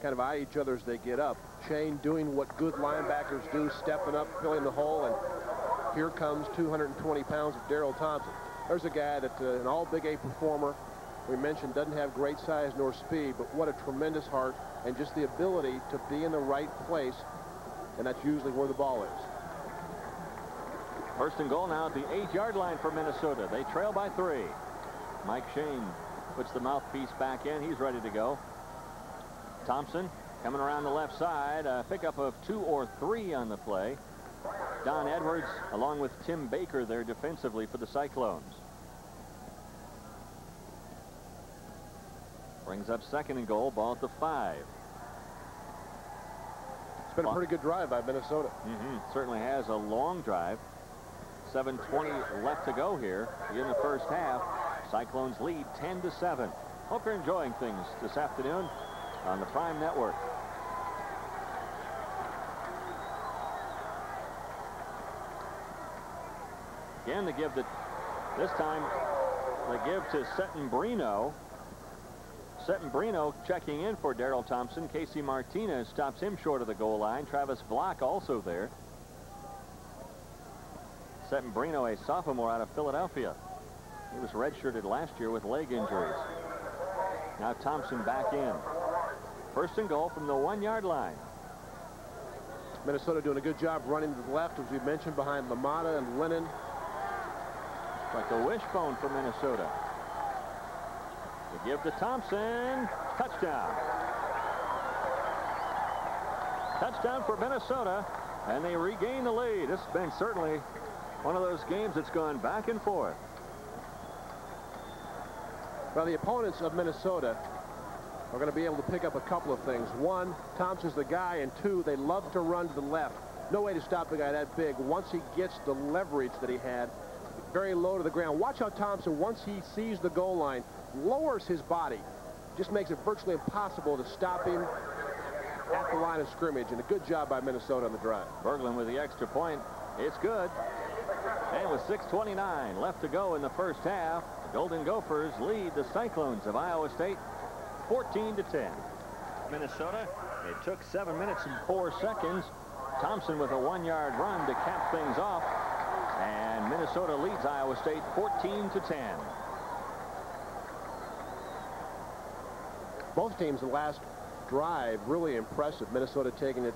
kind of eye each other as they get up. Shane doing what good linebackers do, stepping up, filling the hole, and here comes 220 pounds of Darrell Thompson. There's a guy that's uh, an all Big Eight performer, we mentioned doesn't have great size nor speed, but what a tremendous heart and just the ability to be in the right place, and that's usually where the ball is. First and goal now at the eight-yard line for Minnesota. They trail by three. Mike Shane puts the mouthpiece back in. He's ready to go. Thompson coming around the left side. A pickup of two or three on the play. Don Edwards along with Tim Baker there defensively for the Cyclones. Brings up second and goal, ball at the five. It's been a pretty good drive by Minnesota. Mm -hmm. Certainly has a long drive. 7.20 left to go here in the first half. Cyclones lead 10 to 7. Hope you're enjoying things this afternoon on the Prime Network. Again, to give the, this time, they give to Settembrino. Settembrino checking in for Darrell Thompson. Casey Martinez stops him short of the goal line. Travis Block also there. Settembrino, a sophomore out of Philadelphia. He was redshirted last year with leg injuries. Now Thompson back in. First and goal from the one-yard line. Minnesota doing a good job running to the left, as we mentioned, behind LaMotta and Lennon. Like a wishbone for Minnesota. They give to Thompson. Touchdown. Touchdown for Minnesota. And they regain the lead. This has been certainly one of those games that's gone back and forth. Well, the opponents of Minnesota are going to be able to pick up a couple of things. One, Thompson's the guy, and two, they love to run to the left. No way to stop a guy that big once he gets the leverage that he had very low to the ground. Watch how Thompson, once he sees the goal line, lowers his body. Just makes it virtually impossible to stop him at the line of scrimmage. And a good job by Minnesota on the drive. Berglund with the extra point. It's good. And with 6.29 left to go in the first half, the Golden Gophers lead the Cyclones of Iowa State 14 to 10. Minnesota, it took seven minutes and four seconds. Thompson with a one-yard run to cap things off. And Minnesota leads Iowa State 14 to 10. Both teams the last drive really impressive. Minnesota taking it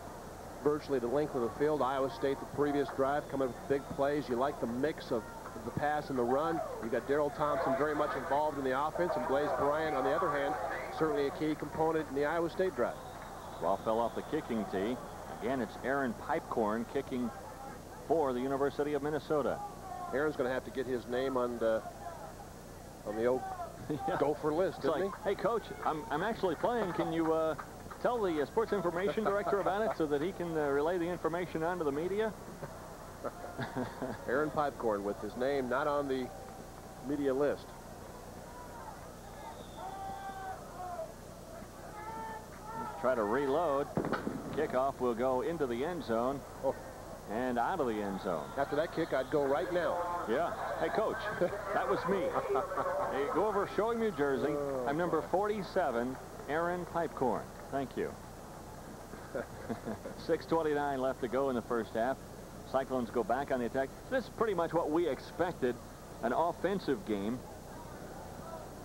virtually the length of the field. Iowa State the previous drive coming with big plays. You like the mix of the pass and the run. You got Darrell Thompson very much involved in the offense and Blaise Bryant on the other hand certainly a key component in the Iowa State drive. Ball fell off the kicking tee. Again, it's Aaron Pipecorn kicking for the University of Minnesota. Aaron's going to have to get his name on the on the old yeah. Gopher list, isn't like, he? Hey, coach, I'm I'm actually playing. Can you uh, tell the uh, sports information director about it so that he can uh, relay the information onto the media? Aaron Pipecorn with his name not on the media list. Let's try to reload. Kickoff will go into the end zone. Oh and out of the end zone. After that kick, I'd go right now. Yeah. Hey, Coach, that was me. hey, go over showing New Jersey. Oh. I'm number 47, Aaron Pipecorn. Thank you. 6.29 left to go in the first half. Cyclones go back on the attack. This is pretty much what we expected, an offensive game.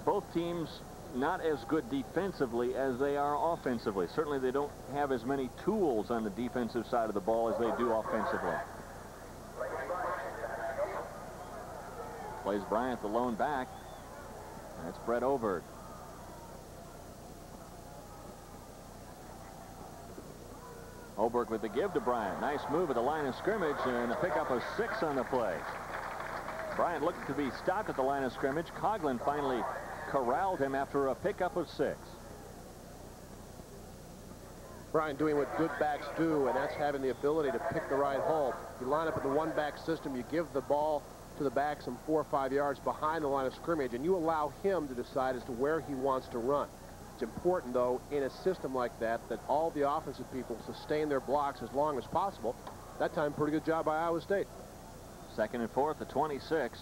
Both teams not as good defensively as they are offensively. Certainly they don't have as many tools on the defensive side of the ball as they do offensively. Blaise Bryant the lone back. That's Brett Oberg. Oberg with the give to Bryant. Nice move at the line of scrimmage and a pickup of six on the play. Bryant looking to be stopped at the line of scrimmage. Coughlin finally corralled him after a pickup of six. Bryant doing what good backs do, and that's having the ability to pick the right hole. You line up in the one-back system, you give the ball to the back some four or five yards behind the line of scrimmage, and you allow him to decide as to where he wants to run. It's important, though, in a system like that, that all the offensive people sustain their blocks as long as possible. That time, pretty good job by Iowa State. Second and fourth, the 26.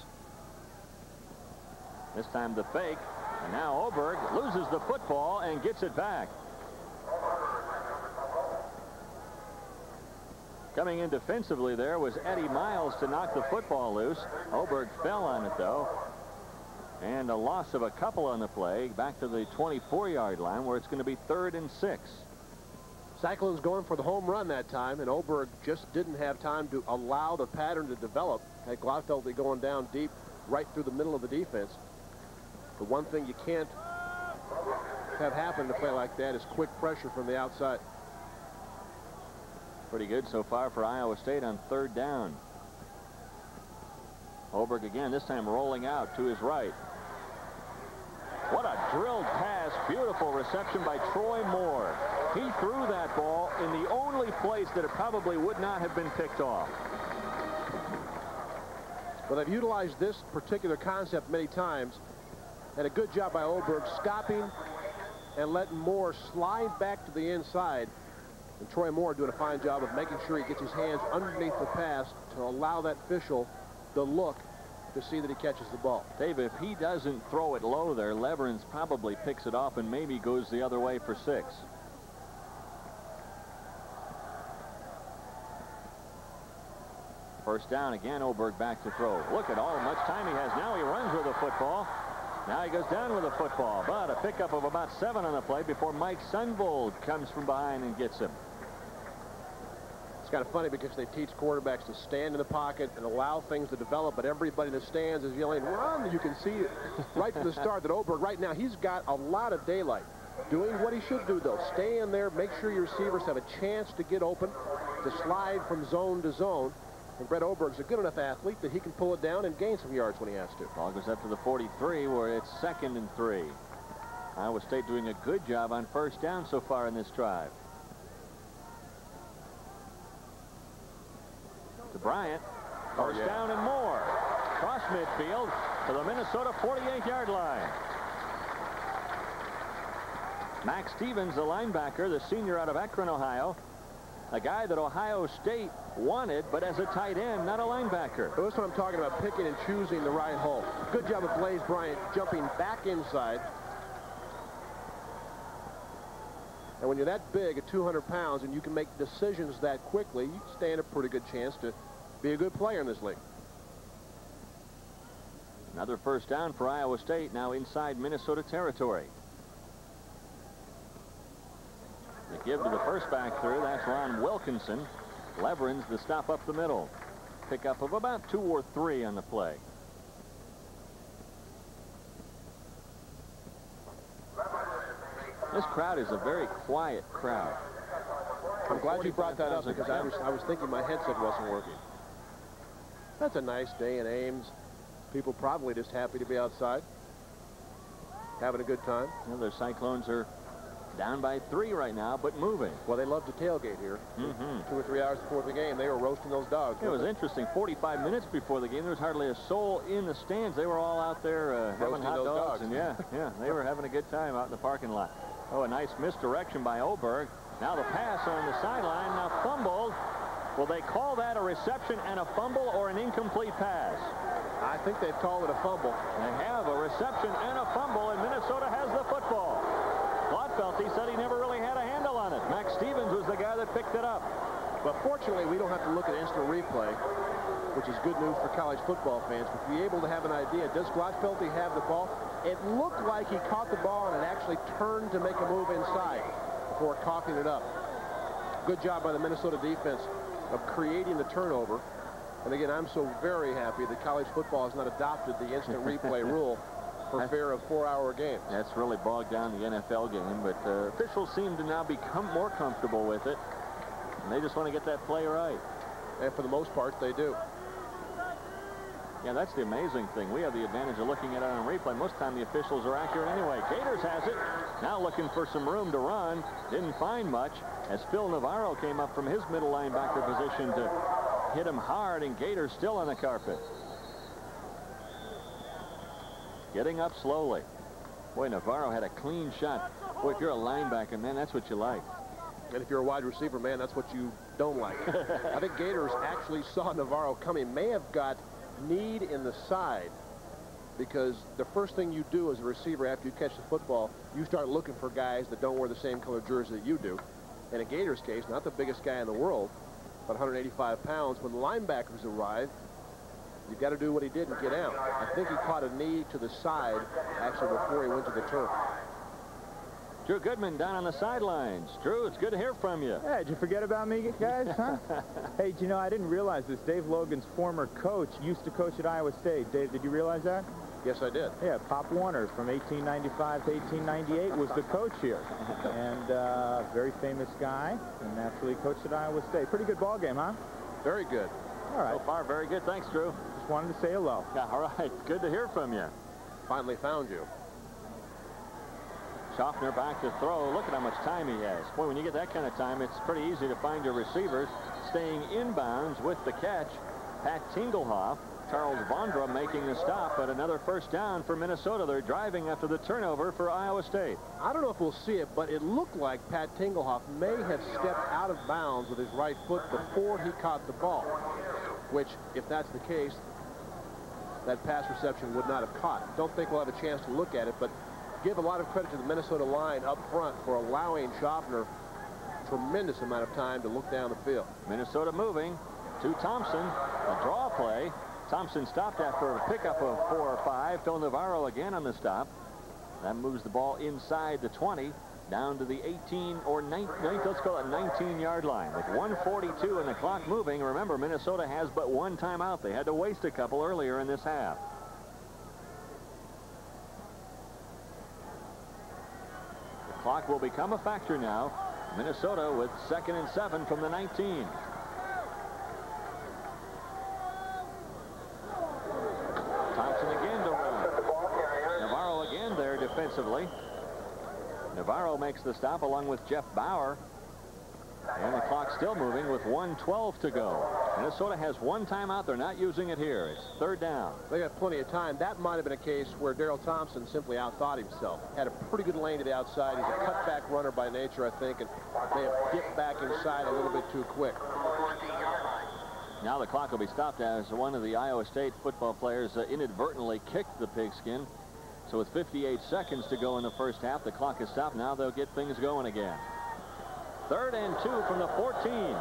This time the fake. And now Oberg loses the football and gets it back. Coming in defensively there was Eddie Miles to knock the football loose. Oberg fell on it, though. And a loss of a couple on the play back to the 24-yard line where it's going to be third and six. Cyclones going for the home run that time, and Oberg just didn't have time to allow the pattern to develop. Had going down deep right through the middle of the defense. The one thing you can't have happen to play like that is quick pressure from the outside. Pretty good so far for Iowa State on third down. Oberg again, this time rolling out to his right. What a drilled pass. Beautiful reception by Troy Moore. He threw that ball in the only place that it probably would not have been picked off. Well, they've utilized this particular concept many times. And a good job by Oberg stopping and letting Moore slide back to the inside. And Troy Moore doing a fine job of making sure he gets his hands underneath the pass to allow that official the look to see that he catches the ball. Dave, if he doesn't throw it low there, Leverenz probably picks it off and maybe goes the other way for six. First down again, Oberg back to throw. Look at all much time he has. Now he runs with the football. Now he goes down with the football, but a pickup of about seven on the play before Mike Sunvold comes from behind and gets him. It's kind of funny because they teach quarterbacks to stand in the pocket and allow things to develop, but everybody in the stands is yelling, run! You can see right from the start that Oberg, right now, he's got a lot of daylight. Doing what he should do, though. Stay in there, make sure your receivers have a chance to get open, to slide from zone to zone. And Brett Oberg's a good enough athlete that he can pull it down and gain some yards when he has to. Ball goes up to the 43 where it's second and three. Iowa State doing a good job on first down so far in this drive. To Bryant. Oh, first oh, yeah. down and more. Cross midfield to the Minnesota 48-yard line. Max Stevens, the linebacker, the senior out of Akron, Ohio. A guy that Ohio State wanted, but as a tight end, not a linebacker. Well, that's what I'm talking about, picking and choosing the right hole. Good job of Blaise Bryant jumping back inside. And when you're that big at 200 pounds and you can make decisions that quickly, you stand a pretty good chance to be a good player in this league. Another first down for Iowa State now inside Minnesota territory. The give to the first back through. That's Ron Wilkinson. Leverenz the stop up the middle. Pickup of about two or three on the play. This crowd is a very quiet crowd. I'm glad you brought that up because I was, I was thinking my headset wasn't working. That's a nice day in Ames. People probably just happy to be outside, having a good time. Well, their Cyclones are down by three right now, but moving. Well, they love to tailgate here. Mm -hmm. Two or three hours before the game, they were roasting those dogs. It was interesting. 45 minutes before the game, there was hardly a soul in the stands. They were all out there uh, having hot dogs, dogs. And yeah, yeah, they were having a good time out in the parking lot. Oh, a nice misdirection by Oberg. Now the pass on the sideline, now fumbled. Will they call that a reception and a fumble or an incomplete pass? I think they've called it a fumble. They have a reception and a fumble, and Minnesota has the. He said he never really had a handle on it. Max Stevens was the guy that picked it up. But fortunately, we don't have to look at instant replay, which is good news for college football fans. But to be able to have an idea, does Glotfelty have the ball? It looked like he caught the ball and it actually turned to make a move inside before coughing it up. Good job by the Minnesota defense of creating the turnover. And again, I'm so very happy that college football has not adopted the instant replay rule for fear of four-hour games. That's really bogged down the NFL game, but uh, officials seem to now become more comfortable with it, and they just want to get that play right. And for the most part, they do. Yeah, that's the amazing thing. We have the advantage of looking at it on replay. Most time, the officials are accurate anyway. Gaiters has it. Now looking for some room to run. Didn't find much as Phil Navarro came up from his middle linebacker position to hit him hard, and Gaiters still on the carpet. Getting up slowly. Boy, Navarro had a clean shot. Boy, if you're a linebacker, man, that's what you like. And if you're a wide receiver, man, that's what you don't like. I think Gaiters actually saw Navarro coming. May have got need in the side because the first thing you do as a receiver after you catch the football, you start looking for guys that don't wear the same color jersey that you do. In a Gaiters case, not the biggest guy in the world, but 185 pounds. When the linebackers arrive, You've got to do what he did and get out. I think he caught a knee to the side, actually, before he went to the turf. Drew Goodman down on the sidelines. Drew, it's good to hear from you. Yeah, did you forget about me, guys, huh? hey, you know, I didn't realize this. Dave Logan's former coach used to coach at Iowa State. Dave, did you realize that? Yes, I did. Yeah, Pop Warner from 1895 to 1898 was the coach here. and uh, very famous guy, and naturally coached at Iowa State. Pretty good ball game, huh? Very good. All right. So far, very good. Thanks, Drew wanted to say hello. Yeah, all right. Good to hear from you. Finally found you. Schaffner back to throw. Look at how much time he has. Boy, when you get that kind of time, it's pretty easy to find your receivers staying inbounds with the catch. Pat Tingelhoff, Charles Vondra making the stop, but another first down for Minnesota. They're driving after the turnover for Iowa State. I don't know if we'll see it, but it looked like Pat Tingelhoff may have stepped out of bounds with his right foot before he caught the ball, which, if that's the case, that pass reception would not have caught. Don't think we'll have a chance to look at it, but give a lot of credit to the Minnesota line up front for allowing Schaffner tremendous amount of time to look down the field. Minnesota moving to Thompson. A draw play. Thompson stopped after a pickup of four or five. Phil Navarro again on the stop. That moves the ball inside the 20 down to the 18 or 19, let's call it 19-yard line. With 142 and the clock moving, remember, Minnesota has but one timeout. They had to waste a couple earlier in this half. The clock will become a factor now. Minnesota with second and seven from the 19. Thompson again to run. Navarro again there defensively. Navarro makes the stop along with Jeff Bauer. And the clock still moving with 112 to go. Minnesota has one timeout. They're not using it here. It's third down. They got plenty of time. That might have been a case where Darrell Thompson simply outthought himself. Had a pretty good lane to the outside. He's a cutback runner by nature, I think, and may have dipped back inside a little bit too quick. Now the clock will be stopped as one of the Iowa State football players uh, inadvertently kicked the pigskin. So with 58 seconds to go in the first half, the clock is stopped. Now they'll get things going again. Third and two from the 14.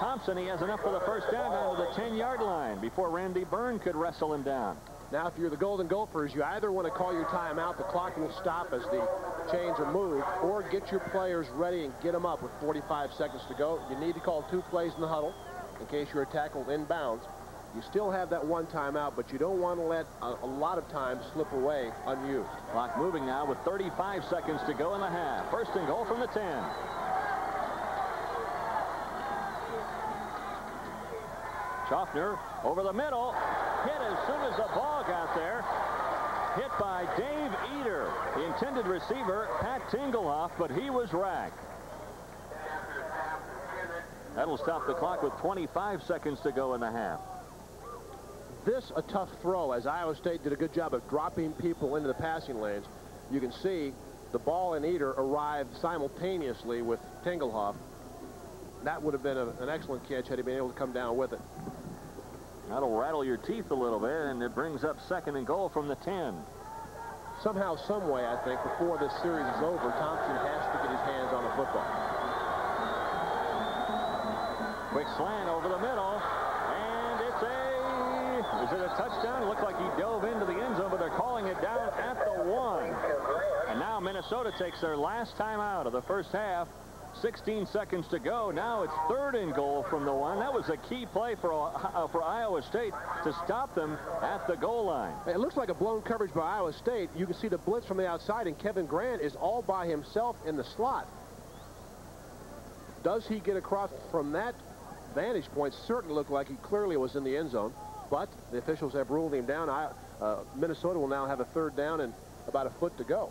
Thompson, he has enough for the first down down to the 10-yard line before Randy Byrne could wrestle him down. Now, if you're the Golden Gophers, you either want to call your timeout, the clock will stop as the chains are moved, or get your players ready and get them up with 45 seconds to go. You need to call two plays in the huddle in case you're tackled inbounds. You still have that one timeout, but you don't want to let a, a, lot of time slip away unused. Clock moving now with 35 seconds to go in the half. First and goal from the 10. Schaffner over the middle. Hit as soon as the ball got there. Hit by Dave Eater, the intended receiver, Pat Tingelhoff, but he was racked. That'll stop the clock with 25 seconds to go in the half. This a tough throw as Iowa State did a good job of dropping people into the passing lanes. You can see the ball and Eater arrived simultaneously with Tingelhoff. That would have been a, an excellent catch had he been able to come down with it. That'll rattle your teeth a little bit, and it brings up second and goal from the 10. Somehow, some way, I think, before this series is over, Thompson has to get his hands on the football. Quick slant over the middle, and it's a, is it a touchdown? It looked like he dove into the end zone, but they're calling it down at the one. And now Minnesota takes their last time out of the first half. 16 seconds to go. Now it's third and goal from the one. That was a key play for, uh, for Iowa State to stop them at the goal line. It looks like a blown coverage by Iowa State. You can see the blitz from the outside, and Kevin Grant is all by himself in the slot. Does he get across from that vantage point? Certainly looked like he clearly was in the end zone, but the officials have ruled him down. I, uh, Minnesota will now have a third down and about a foot to go.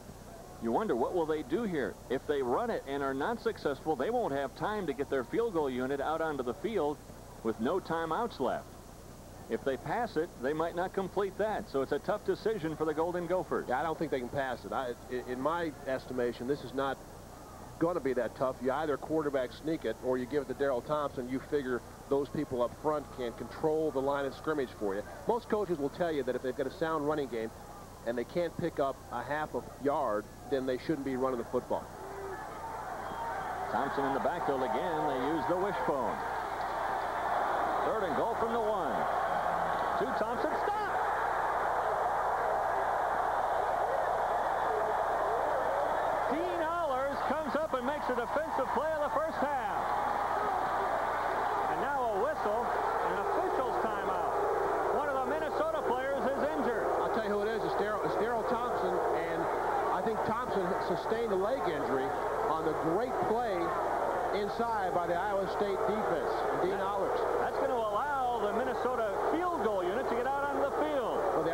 You wonder what will they do here? If they run it and are not successful, they won't have time to get their field goal unit out onto the field with no timeouts left. If they pass it, they might not complete that. So it's a tough decision for the Golden Gophers. Yeah, I don't think they can pass it. I, in my estimation, this is not going to be that tough. You either quarterback sneak it or you give it to Darrell Thompson. You figure those people up front can control the line of scrimmage for you. Most coaches will tell you that if they've got a sound running game, and they can't pick up a half a yard, then they shouldn't be running the football. Thompson in the backfield again. They use the wishbone. Third and goal from the one. To Thompson. Stop! Dean Allers comes and a defensive play of the first half. And now a whistle, an official's timeout. One of the Minnesota players is injured. I'll tell you who it is. It's Darrell, it's Darrell Thompson, and I think Thompson sustained a leg injury on the great play inside by the Iowa State defense, Dean Allers. That's going to allow the Minnesota field goal unit to get out onto the field. Well, the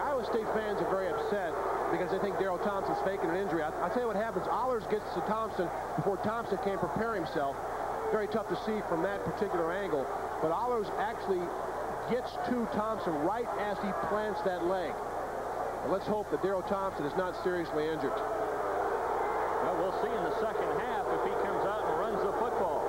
because they think Darrell Thompson's faking an injury. I, will tell you what happens. Ahlers gets to Thompson before Thompson can prepare himself. Very tough to see from that particular angle. But Ahlers actually gets to Thompson right as he plants that leg. And let's hope that Darrell Thompson is not seriously injured. Well, we'll see in the second half if he comes out and runs the football.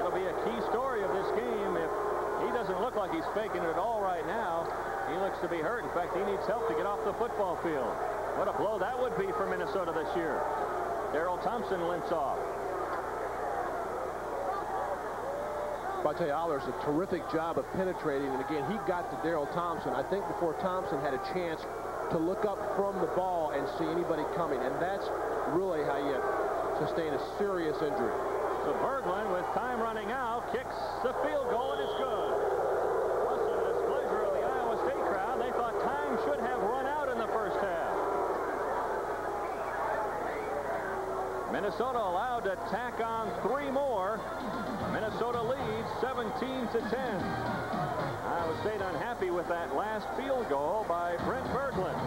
It'll be a key story of this game. If he doesn't look like he's faking it at all right now, he looks to be hurt. In fact, he needs help to get off the football field. What a blow that would be for Minnesota this year. Darrell Thompson limps off. But I tell you, Ahlers a terrific job of penetrating. And again, he got to Darrell Thompson, I think, before Thompson had a chance to look up from the ball and see anybody coming. And that's really how you sustain a serious injury. So Berglund, with time running out, kicks the field goal, and it's good. should have run out in the first half. Minnesota allowed to tack on three more. Minnesota leads 17 to 10. Iowa State unhappy with that last field goal by Brent Berglund.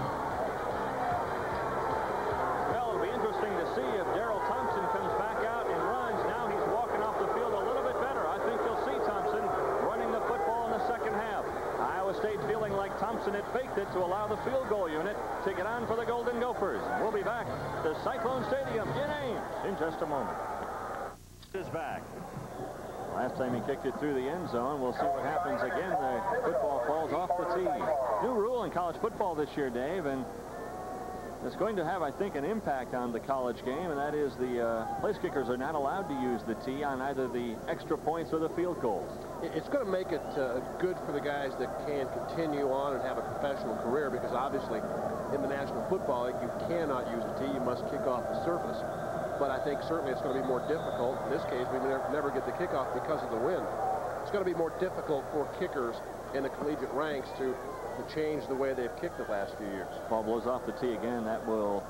Well, it'll be interesting to see if Darrell Thompson comes back out and runs. Now he's walking off the field a little bit better. I think you'll see Thompson running the football in the second half. Iowa State feeling like Thompson had faked it to allow the field goal unit to get on for the Golden Gophers. We'll be back to Cyclone Stadium in Ames in just a moment. Is back. Last time he kicked it through the end zone. We'll see what happens again. The football falls off the tee. New rule in college football this year, Dave, and it's going to have, I think, an impact on the college game, and that is the uh, place kickers are not allowed to use the tee on either the extra points or the field goals. It's going to make it uh, good for the guys that can continue on and have a professional career because obviously in the National Football League you cannot use the tee. You must kick off the surface. But I think certainly it's going to be more difficult. In this case, we never, never get the kickoff because of the wind. It's going to be more difficult for kickers in the collegiate ranks to to change the way they've kicked the last few years. Ball blows off the tee again. That will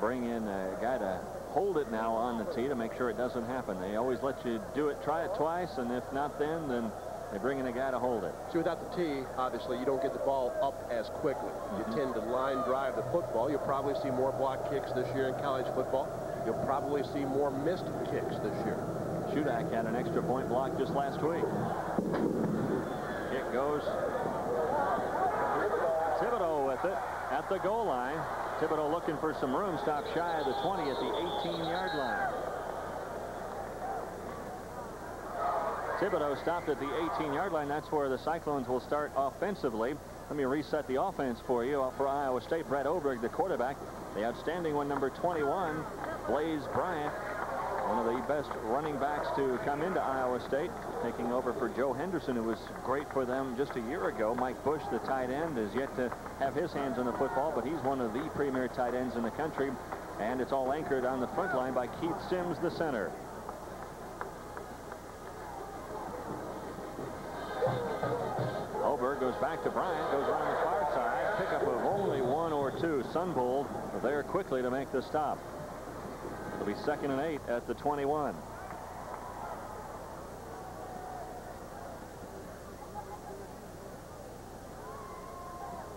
bring in a guy to hold it now on the tee to make sure it doesn't happen. They always let you do it, try it twice, and if not then, then they bring in a guy to hold it. See, without the tee, obviously, you don't get the ball up as quickly. Mm -hmm. You tend to line drive the football. You'll probably see more block kicks this year in college football. You'll probably see more missed kicks this year. Shudak had an extra point block just last week. Kick goes with it at the goal line. Thibodeau looking for some room. Stopped shy of the 20 at the 18-yard line. Thibodeau stopped at the 18-yard line. That's where the Cyclones will start offensively. Let me reset the offense for you. For Iowa State, Brett Oberg, the quarterback. The outstanding one, number 21, Blaise Bryant, one of the best running backs to come into Iowa State, taking over for Joe Henderson, who was great for them just a year ago. Mike Busch, the tight end, is yet to have his hands on the football, but he's one of the premier tight ends in the country, and it's all anchored on the front line by Keith Sims, the center. Oberg goes back to Bryant, goes around the far side, pickup of only one or two. Sunvold there quickly to make the stop. It'll be second and eight at the 21.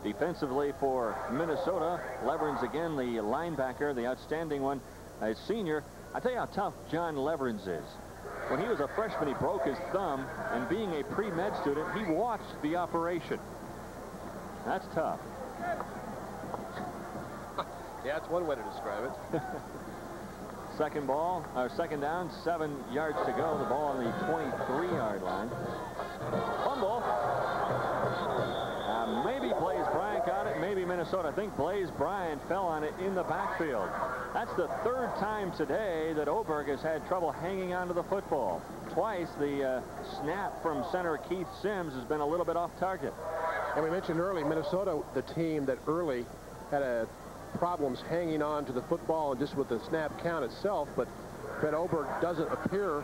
Defensively for Minnesota, Leverenz again, the linebacker, the outstanding one, a senior. I tell you how tough John Leverenz is. When he was a freshman, he broke his thumb, and being a pre-med student, he watched the operation. That's tough. yeah, that's one way to describe it. Second ball, or second down, seven yards to go. The ball on the 23-yard line. Fumble. Uh, maybe Blaise Bryant got it, maybe Minnesota. I think Blaise Bryant fell on it in the backfield. That's the third time today that Oberg has had trouble hanging onto the football. Twice the uh, snap from center Keith Sims has been a little bit off target. And we mentioned early, Minnesota, the team that early had a problems hanging on to the football and just with the snap count itself, but Brett Oberg doesn't appear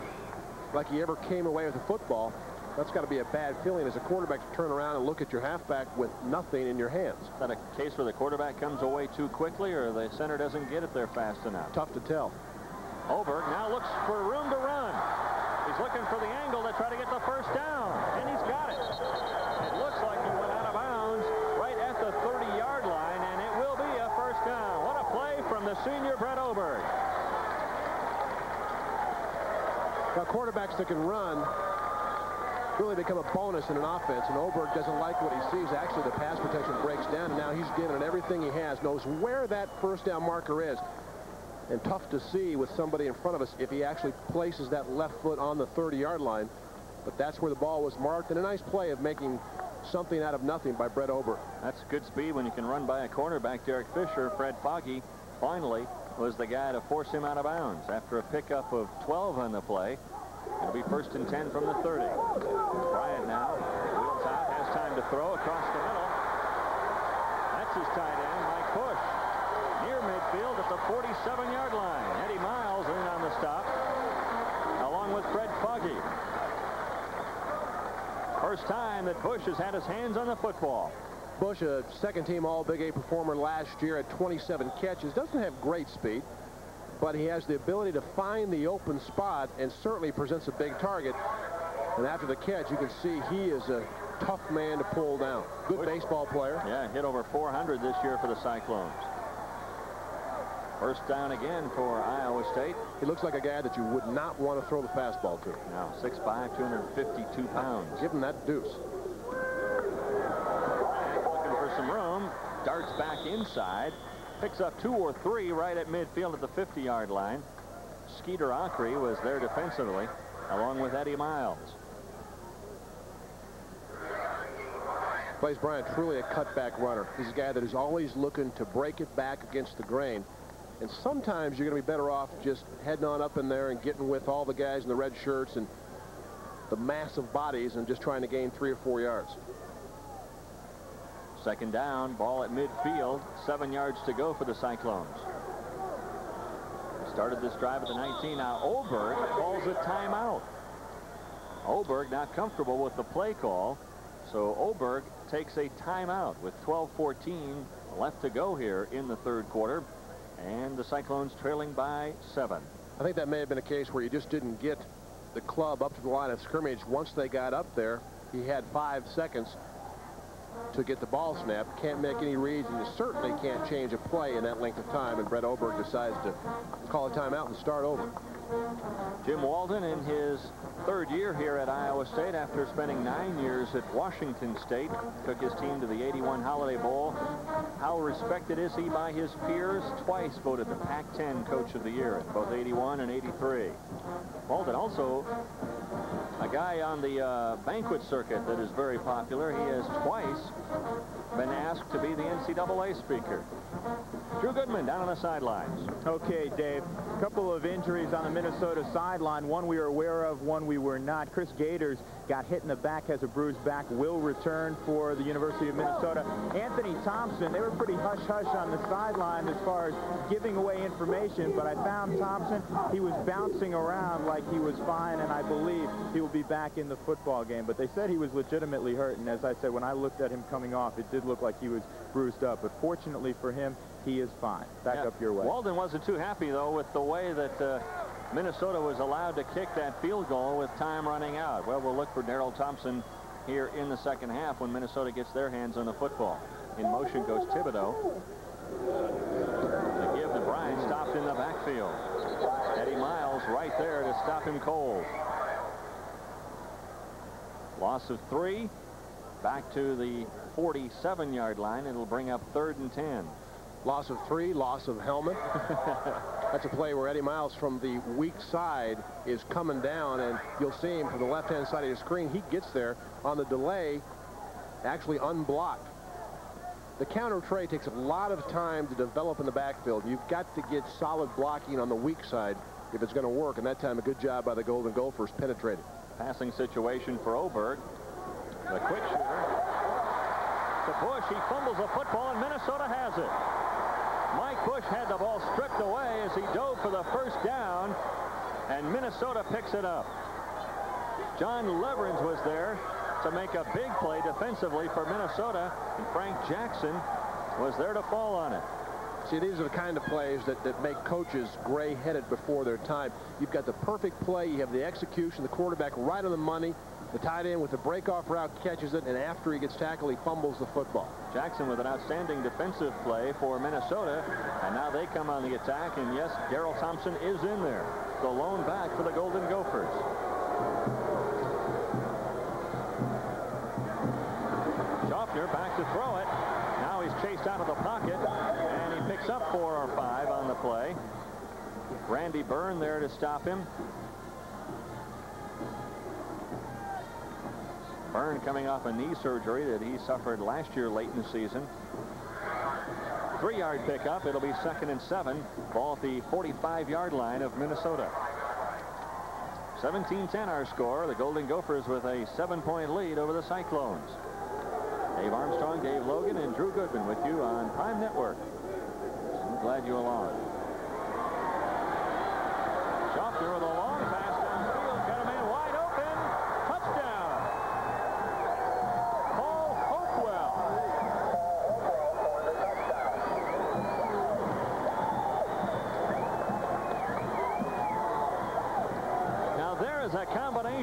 like he ever came away with the football. That's got to be a bad feeling as a quarterback to turn around and look at your halfback with nothing in your hands. Is that a case where the quarterback comes away too quickly or the center doesn't get it there fast enough? Tough to tell. Oberg now looks for room to run. He's looking for the angle to try to get the first down, and he's got it. It looks like he went out of bounds right at the 30-yard line, and it will be a first down. Senior Brett Oberg. Now, quarterbacks that can run really become a bonus in an offense, and Oberg doesn't like what he sees. Actually, the pass protection breaks down, and now he's giving it everything he has, knows where that first down marker is. And tough to see with somebody in front of us if he actually places that left foot on the 30-yard line. But that's where the ball was marked, and a nice play of making something out of nothing by Brett Oberg. That's good speed when you can run by a cornerback. Derek Fisher, Fred Foggy, finally was the guy to force him out of bounds after a pickup of 12 on the play. It'll be first and 10 from the 30. Bryant now wheels out, has time to throw across the middle. That's his tight end, Mike Busch. Near midfield at the 47-yard line. Eddie Miles in on the stop, along with Fred Foggy. First time that Busch has had his hands on the football. Busch, a second-team All-Big Eight performer last year at 27 catches, doesn't have great speed but he has the ability to find the open spot and certainly presents a big target. And after the catch, you can see he is a tough man to pull down. Good baseball player. Yeah, hit over 400 this year for the Cyclones. First down again for Iowa State. He looks like a guy that you would not want to throw the fastball to. Now, 6'5", 252 pounds. Give him that deuce. Some room. Darts back inside. Picks up two or three right at midfield at the 50-yard line. Skeeter Ockrey was there defensively, along with Eddie Miles. Blaise Bryant truly a cutback runner. He's a guy that is always looking to break it back against the grain. And sometimes you're going to be better off just heading on up in there and getting with all the guys in the red shirts and the massive bodies and just trying to gain three or four yards. Second down, ball at midfield, seven yards to go for the Cyclones. Started this drive at the 19. Now Oberg calls a timeout. Oberg not comfortable with the play call. So Oberg takes a timeout with 12-14 left to go here in the third quarter. And the Cyclones trailing by seven. I think that may have been a case where you just didn't get the club up to the line of scrimmage. Once they got up there, he had five seconds to get the ball snapped. Can't make any reads, and you certainly can't change a play in that length of time. And Brett Oberg decides to call a timeout and start over. Jim Walden in his third year here at Iowa State after spending nine years at Washington State. Took his team to the 81 Holiday Bowl. How respected is he by his peers? Twice voted the Pac-10 Coach of the Year in both 81 and 83. Walden also a guy on the uh, banquet circuit that is very popular. He has twice been asked to be the NCAA speaker. Drew Goodman down on the sidelines. Okay, Dave. A couple of injuries on the Minnesota sideline. One we were aware of, one we were not. Chris Gaiters got hit in the back, has a bruised back, will return for the University of Minnesota. Anthony Thompson, they were pretty hush-hush on the sideline as far as giving away information, but I found Thompson, he was bouncing around like he was fine, and I believe he will be back in the football game. But they said he was legitimately hurt, and as I said, when I looked at him coming off, it did look like he was bruised up. But fortunately for him, he is fine. Back yeah. up your way. Walden wasn't too happy, though, with the way that uh, Minnesota was allowed to kick that field goal with time running out. Well, we'll look for Darrell Thompson here in the second half when Minnesota gets their hands on the football. In motion goes Thibodeau. The give to Bryant, stopped in the backfield. Eddie Miles right there to stop him cold. Loss of three. Back to the 47-yard line. It'll bring up third and 10. Loss of three, loss of helmet. That's a play where Eddie Miles from the weak side is coming down, and you'll see him from the left-hand side of the screen. He gets there on the delay, actually unblocked. The counter trey takes a lot of time to develop in the backfield. You've got to get solid blocking on the weak side if it's going to work, and that time a good job by the Golden Gophers penetrating. Passing situation for Oberg. The quick shooter. To Busch, he fumbles the football, and Minnesota has it. Busch had the ball stripped away as he dove for the first down, and Minnesota picks it up. John Leverenz was there to make a big play defensively for Minnesota, and Frank Jackson was there to fall on it. See, these are the kind of plays that, that make coaches gray-headed before their time. You've got the perfect play. You have the execution, the quarterback right on the money. The tight end with the breakoff route catches it, and after he gets tackled, he fumbles the football. Jackson with an outstanding defensive play for Minnesota, and now they come on the attack, and yes, Darrell Thompson is in there, the lone back for the Golden Gophers. Schaffner back to throw it. Now he's chased out of the pocket, and he picks up four or five on the play. Randy Byrne there to stop him. Byrne coming off a knee surgery that he suffered last year late in the season. Three-yard pickup. It'll be second and seven. Ball at the 45-yard line of Minnesota. 17-10 our score. The Golden Gophers with a seven-point lead over the Cyclones. Dave Armstrong, Dave Logan, and Drew Goodman with you on Prime Network. I'm glad you're along.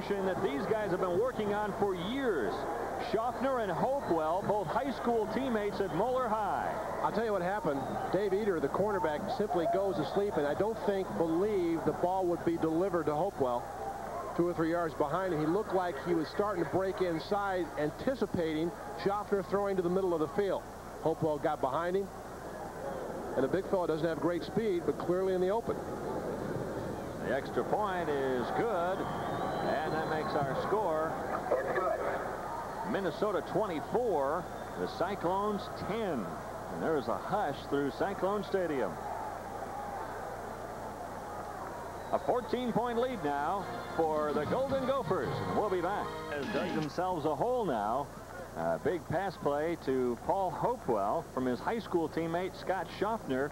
Combination that these guys have been working on for years. Schaffner and Hopewell, both high school teammates at Moeller High. I'll tell you what happened. Dave Eater, the cornerback, simply goes to sleep, and I don't think, believe the ball would be delivered to Hopewell. Two or three yards behind him. He looked like he was starting to break inside, anticipating Schaffner throwing to the middle of the field. Hopewell got behind him. And the big fella doesn't have great speed, but clearly in the open. The extra point is good, and that makes our score Minnesota 24, the Cyclones 10. And there is a hush through Cyclone Stadium. A 14-point lead now for the Golden Gophers. And we'll be back. Has dug themselves a hole now. A big pass play to Paul Hopewell from his high school teammate Scott Schaffner.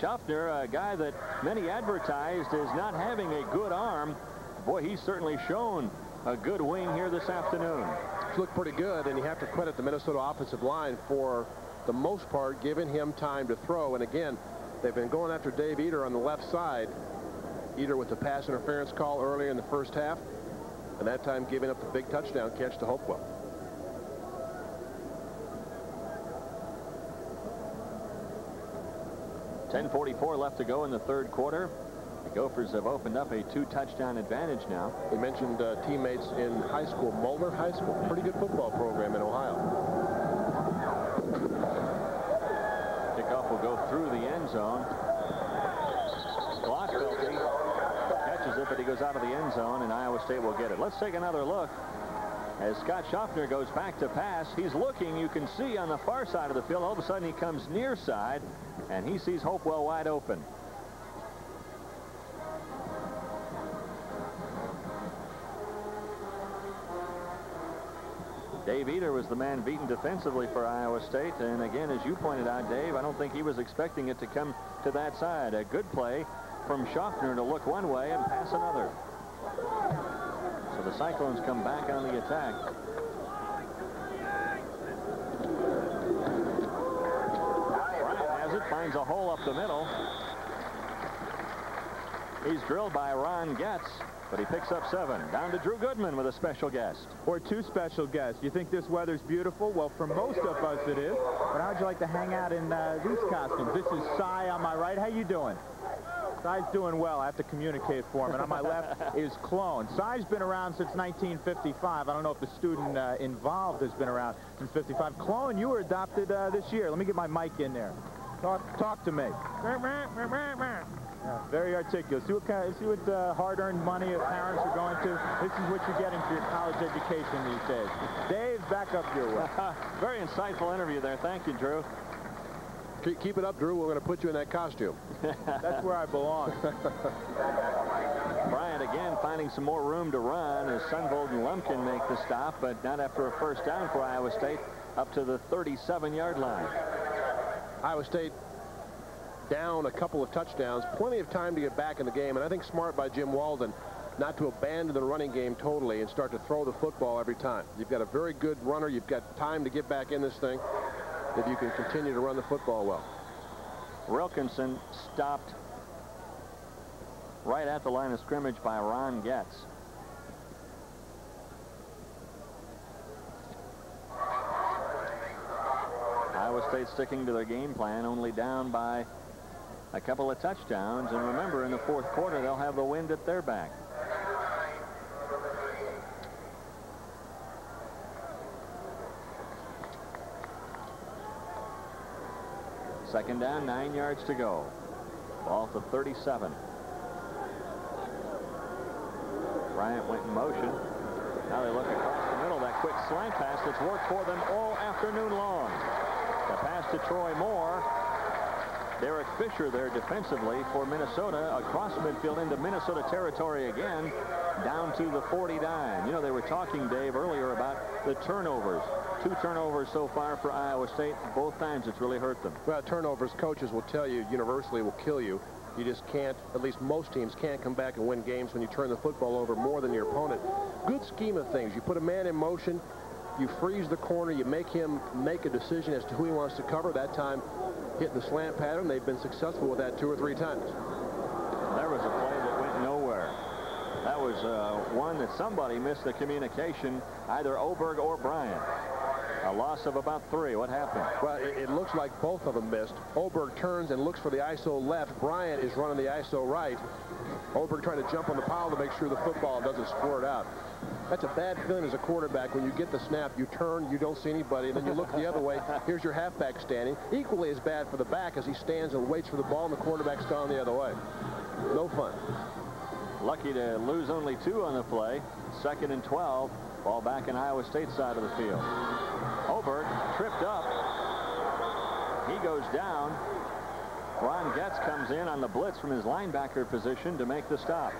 Schaffner, a guy that many advertised as not having a good arm. Boy, he's certainly shown a good wing here this afternoon. It's looked pretty good, and you have to credit the Minnesota offensive line for the most part giving him time to throw. And again, they've been going after Dave Eater on the left side. Eater with the pass interference call earlier in the first half, and that time giving up the big touchdown catch to Hopewell. Ten forty-four left to go in the third quarter. The Gophers have opened up a two-touchdown advantage now. We mentioned uh, teammates in high school, Moeller High School, pretty good football program in Ohio. Kickoff will go through the end zone. Glotfelty catches it, but he goes out of the end zone, and Iowa State will get it. Let's take another look. As Scott Schaffner goes back to pass, he's looking, you can see on the far side of the field, all of a sudden he comes near side, and he sees Hopewell wide open. Dave Eater was the man beaten defensively for Iowa State. And again, as you pointed out, Dave, I don't think he was expecting it to come to that side. A good play from Schaffner to look one way and pass another. So the Cyclones come back on the attack. Bryant has it, finds a hole up the middle. He's drilled by Ron Getz, but he picks up seven. Down to Drew Goodman with a special guest. Or two special guests. You think this weather's beautiful? Well, for most of us it is. But how'd you like to hang out in uh, these costumes? This is Cy on my right. How you doing? Cy's doing well. I have to communicate for him. And on my left is Clone. Cy's been around since 1955. I don't know if the student uh, involved has been around since 55. Clone, you were adopted uh, this year. Let me get my mic in there. Talk, talk to me. Yeah, very articulate. See what, kind of, see what uh, hard-earned money your parents are going to. This is what you're getting for your college education these days. Dave, back up your way. Very insightful interview there. Thank you, Drew. Keep, keep it up, Drew. We're going to put you in that costume. That's where I belong. Bryant again finding some more room to run as Sunvold and Lumpkin make the stop, but not after a first down for Iowa State up to the 37-yard line. Iowa State down a couple of touchdowns, plenty of time to get back in the game, and I think smart by Jim Walden not to abandon the running game totally and start to throw the football every time. You've got a very good runner. You've got time to get back in this thing if you can continue to run the football well. Wilkinson stopped right at the line of scrimmage by Ron Getz. State sticking to their game plan, only down by a couple of touchdowns. And remember, in the fourth quarter, they'll have the wind at their back. Second down, nine yards to go. Ball to 37. Bryant went in motion. Now they look across the middle. That quick slant pass that's worked for them all afternoon long. Pass to Troy Moore. Derek Fisher there defensively for Minnesota across midfield into Minnesota territory again down to the 49. You know, they were talking, Dave, earlier about the turnovers. Two turnovers so far for Iowa State. Both times it's really hurt them. Well, turnovers, coaches will tell you universally will kill you. You just can't, at least most teams can't come back and win games when you turn the football over more than your opponent. Good scheme of things. You put a man in motion, you freeze the corner, you make him make a decision as to who he wants to cover. That time, hitting the slant pattern. They've been successful with that two or three times. There was a play that went nowhere. That was uh, one that somebody missed the communication, either Oberg or Bryant. A loss of about three. What happened? Well, it, it, looks like both of them missed. Oberg turns and looks for the ISO left. Bryant is running the ISO right. Oberg trying to jump on the pile to make sure the football doesn't squirt out. That's a bad feeling as a quarterback when you get the snap, you turn, you don't see anybody, and then you look the other way. Here's your halfback standing. Equally as bad for the back as he stands and waits for the ball, and the quarterback's gone the other way. No fun. Lucky to lose only two on the play. Second and 12. Ball back in Iowa State side of the field. Oberg tripped up. He goes down. Ron Getz comes in on the blitz from his linebacker position to make the stop.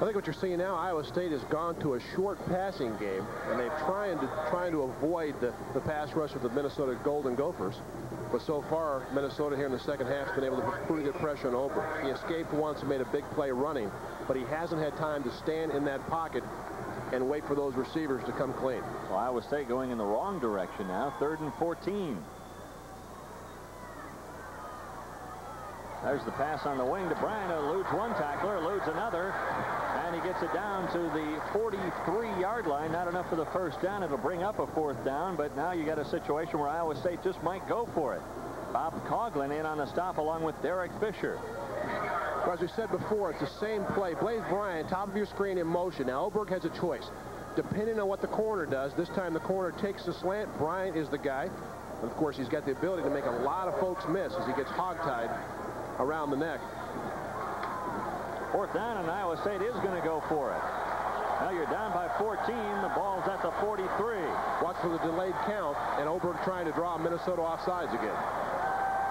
I think what you're seeing now, Iowa State has gone to a short passing game, and they're trying to trying to avoid the, the pass rush of the Minnesota Golden Gophers. But so far, Minnesota here in the second half has been able to put pretty good pressure on Oberg. He escaped once and made a big play running, but he hasn't had time to stand in that pocket and wait for those receivers to come clean. Well, Iowa State going in the wrong direction now, third and 14. There's the pass on the wing to Bryant. Eludes one tackler, eludes another, and he gets it down to the 43-yard line. Not enough for the first down. It'll bring up a fourth down, but now you got a situation where Iowa State just might go for it. Bob Coughlin in on the stop along with Derek Fisher. Well, as we said before, it's the same play. Blaise Bryant, top of your screen in motion. Now, Oberg has a choice. Depending on what the corner does, this time the corner takes the slant. Bryant is the guy. Of course, he's got the ability to make a lot of folks miss as he gets hogtied around the neck. Fourth down, and Iowa State is going to go for it. Now you're down by 14. The ball's at the 43. Watch for the delayed count, and Oberg trying to draw Minnesota offsides again.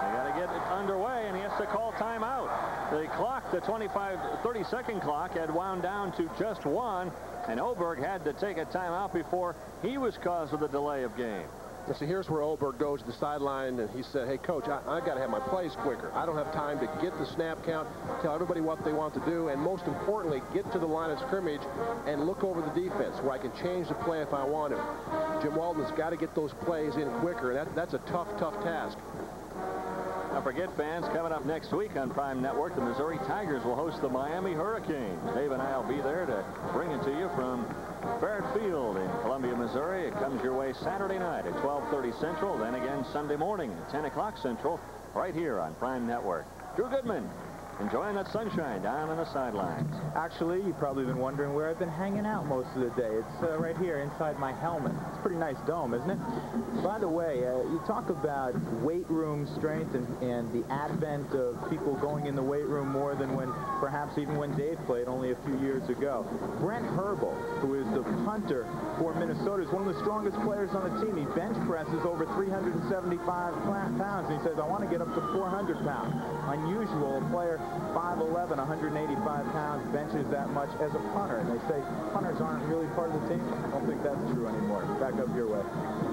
They got to get it underway, and he has to call timeout. The clock, the 25, 30-second clock, had wound down to just one, and Oberg had to take a timeout before he was cause of the delay of game. And so here's where Oberg goes to the sideline, and he said, hey, coach, I, I got to have my plays quicker. I don't have time to get the snap count, tell everybody what they want to do, and most importantly, get to the line of scrimmage and look over the defense where I can change the play if I want to. Jim Walden's got to get those plays in quicker, and that, that's a tough, tough task. Don't forget, fans, coming up next week on Prime Network, the Missouri Tigers will host the Miami Hurricanes. Dave and I will be there to bring it to you from Faurot Field in Columbia, Missouri. It comes your way Saturday night at 12.30 Central, then again Sunday morning at 10 o'clock Central, right here on Prime Network. Drew Goodman, enjoying that sunshine down on the sidelines. Actually, you've probably been wondering where I've been hanging out most of the day. It's uh, right here inside my helmet. It's a pretty nice dome, isn't it? By the way, uh, you talk about weight room strength and, and the advent of people going in the weight room more than when, perhaps even when Dave played only a few years ago. Brent Herbold, who is the punter for Minnesota, is one of the strongest players on the team. He bench presses over 375 pounds, and he says, I want to get up to 400 pounds. Unusual, a player 5'11", 185 pounds, benches that much as a punter. And they say punters aren't really part of the team. I don't think that's true anymore. Back up your way.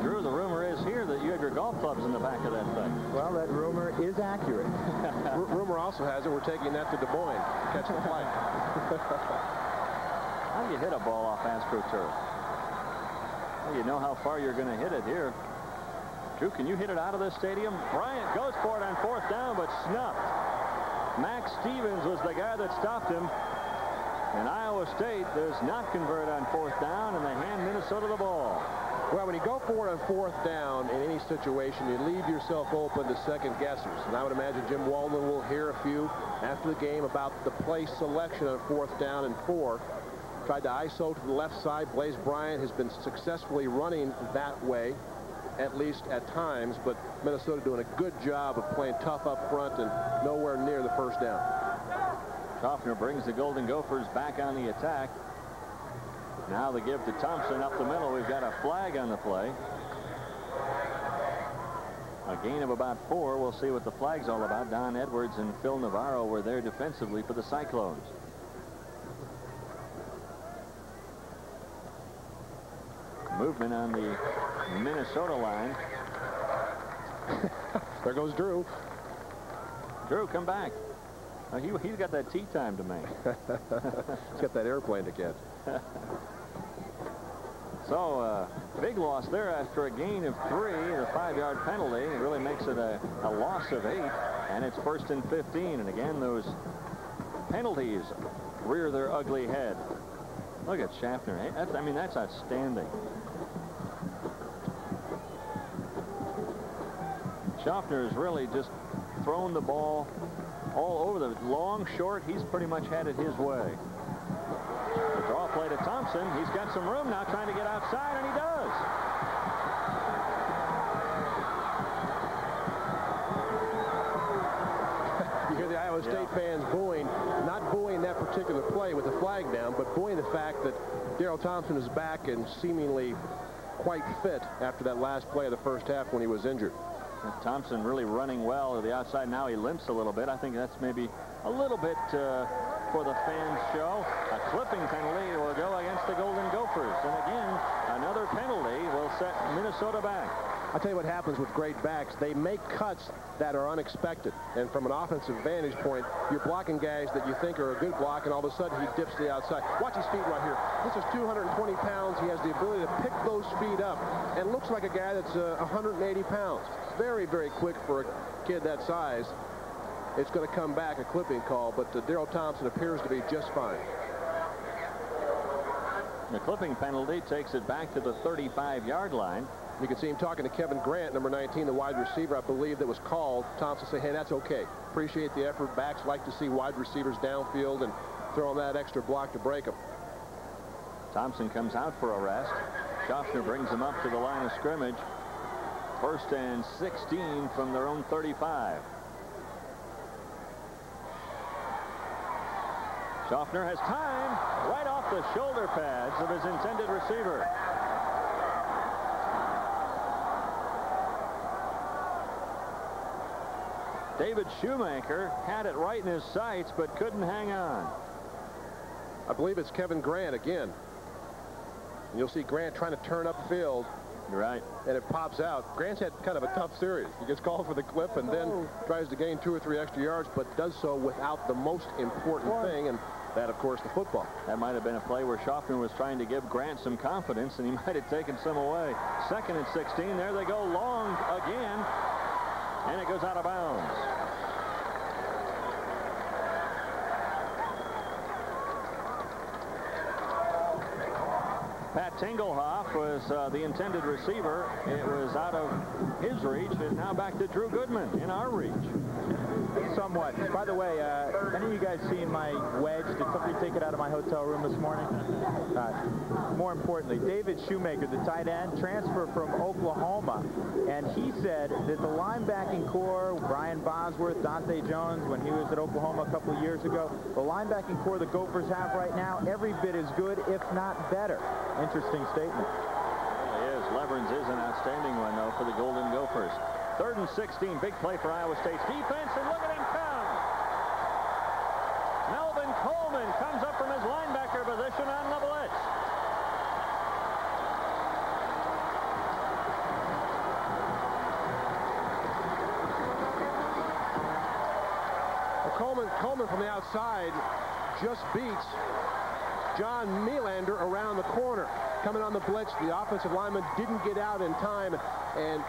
Drew, the rumor is here that you have your golf clubs in the back of that thing. Well, that rumor is accurate. rumor also has it we're taking that to Des Moines to catch the flight. how do you hit a ball off AstroTurf? Well, you know how far you're going to hit it here. Drew, can you hit it out of this stadium? Bryant goes for it on fourth down, but snuffed. Max Stevens was the guy that stopped him. And Iowa State does not convert on fourth down, and they hand Minnesota the ball. Well, when you go for it on fourth down in any situation, you leave yourself open to second guessers. And I would imagine Jim Walden will hear a few after the game about the play selection on fourth down and four. Tried to ISO to the left side. Blaise Bryant has been successfully running that way, at least at times. But Minnesota doing a good job of playing tough up front and nowhere near the first down. Schaffner brings the Golden Gophers back on the attack. Now the give to Thompson up the middle. We've got a flag on the play. A gain of about four. We'll see what the flag's all about. Don Edwards and Phil Navarro were there defensively for the Cyclones. Movement on the Minnesota line. there goes Drew. Drew, come back. Uh, he, he's got that tea time to make. he's got that airplane to catch. So, uh, big loss there after a gain of three. The five-yard penalty it really makes it a, a loss of eight, and it's first and 15. And again, those penalties rear their ugly head. Look at Schaffner. That's, I mean, that's outstanding. Schaffner has really just thrown the ball all over the long, short. He's pretty much had it his way. The draw play to Thompson. He's got some room now trying to get outside, and he does. you hear the Iowa State yeah. fans booing, not booing that particular play with the flag down, but booing the fact that Darrell Thompson is back and seemingly quite fit after that last play of the first half when he was injured. Thompson really running well to the outside. Now he limps a little bit. I think that's maybe a little bit uh, for the fans show. A clipping penalty will go against the Golden Gophers. And again, another penalty will set Minnesota back. I'll tell you what happens with great backs. They make cuts that are unexpected. And from an offensive vantage point, you're blocking guys that you think are a good block, and all of a sudden he dips to the outside. Watch his feet right here. This is 220 pounds. He has the ability to pick those feet up and looks like a guy that's uh, 180 pounds. Very, very quick for a kid that size it's going to come back a clipping call, but Darrell Thompson appears to be just fine. The clipping penalty takes it back to the 35-yard line. You can see him talking to Kevin Grant, number 19, the wide receiver, I believe, that was called. Thompson said, hey, that's okay. Appreciate the effort. Backs like to see wide receivers downfield and throw on that extra block to break them. Thompson comes out for a rest. Schaffner brings him up to the line of scrimmage. First and 16 from their own 35. Schaffner has time right off the shoulder pads of his intended receiver. David Shoemaker had it right in his sights but couldn't hang on. I believe it's Kevin Grant again. You'll see Grant trying to turn upfield. You're right. And it pops out. Grant's had kind of a tough series. He gets called for the clip and then oh. tries to gain two or three extra yards, but does so without the most important thing. And that, of course, the football. That might have been a play where Schaffner was trying to give Grant some confidence, and he might have taken some away. Second and 16. There they go long again, and it goes out of bounds. Tingelhoff was uh, the intended receiver. It was out of his reach, and now back to Drew Goodman in our reach. Somewhat. By the way, uh, any of you guys seen my wedge? Did somebody take it out of my hotel room this morning? Uh, more importantly, David Shoemaker, the tight end, transfer from Oklahoma. And he said that the linebacking core, Brian Bosworth, Dante Jones, when he was at Oklahoma a couple years ago, the linebacking core the Gophers have right now, every bit as good, if not better. Interesting statement. Leverenz is an outstanding one, though, for the Golden Gophers. Third and 16, big play for Iowa State's defense, and look at him come. Melvin Coleman comes up from his linebacker position on the blitz. Coleman, Coleman from the outside just beats John Melander around the corner. Coming on the blitz, the offensive lineman didn't get out in time and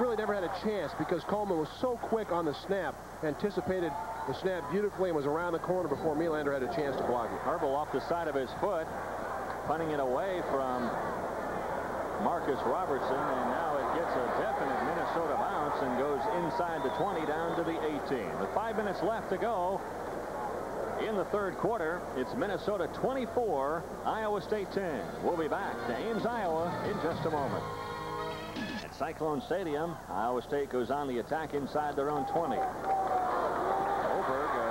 really never had a chance because Coleman was so quick on the snap, anticipated the snap beautifully and was around the corner before Melander had a chance to block it. Herbold off the side of his foot, punting it away from Marcus Robertson, and now it gets a definite Minnesota bounce and goes inside the 20 down to the 18. With five minutes left to go in the third quarter, it's Minnesota 24, Iowa State 10. We'll be back to Ames, Iowa in just a moment. Cyclone Stadium, Iowa State goes on the attack inside their own 20. Oberg uh,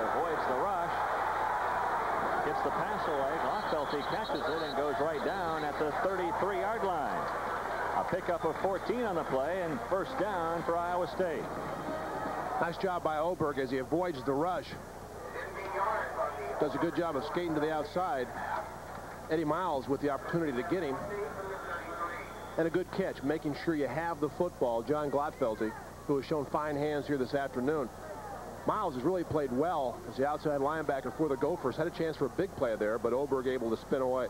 avoids the rush. Gets the pass away. Glotfelty catches it and goes right down at the 33-yard line. A pickup of 14 on the play and first down for Iowa State. Nice job by Oberg as he avoids the rush. Does a good job of skating to the outside. Eddie Miles with the opportunity to get him. And a good catch, making sure you have the football. John Glotfelty, who has shown fine hands here this afternoon. Miles has really played well as the outside linebacker for the Gophers. Had a chance for a big play there, but Oberg able to spin away.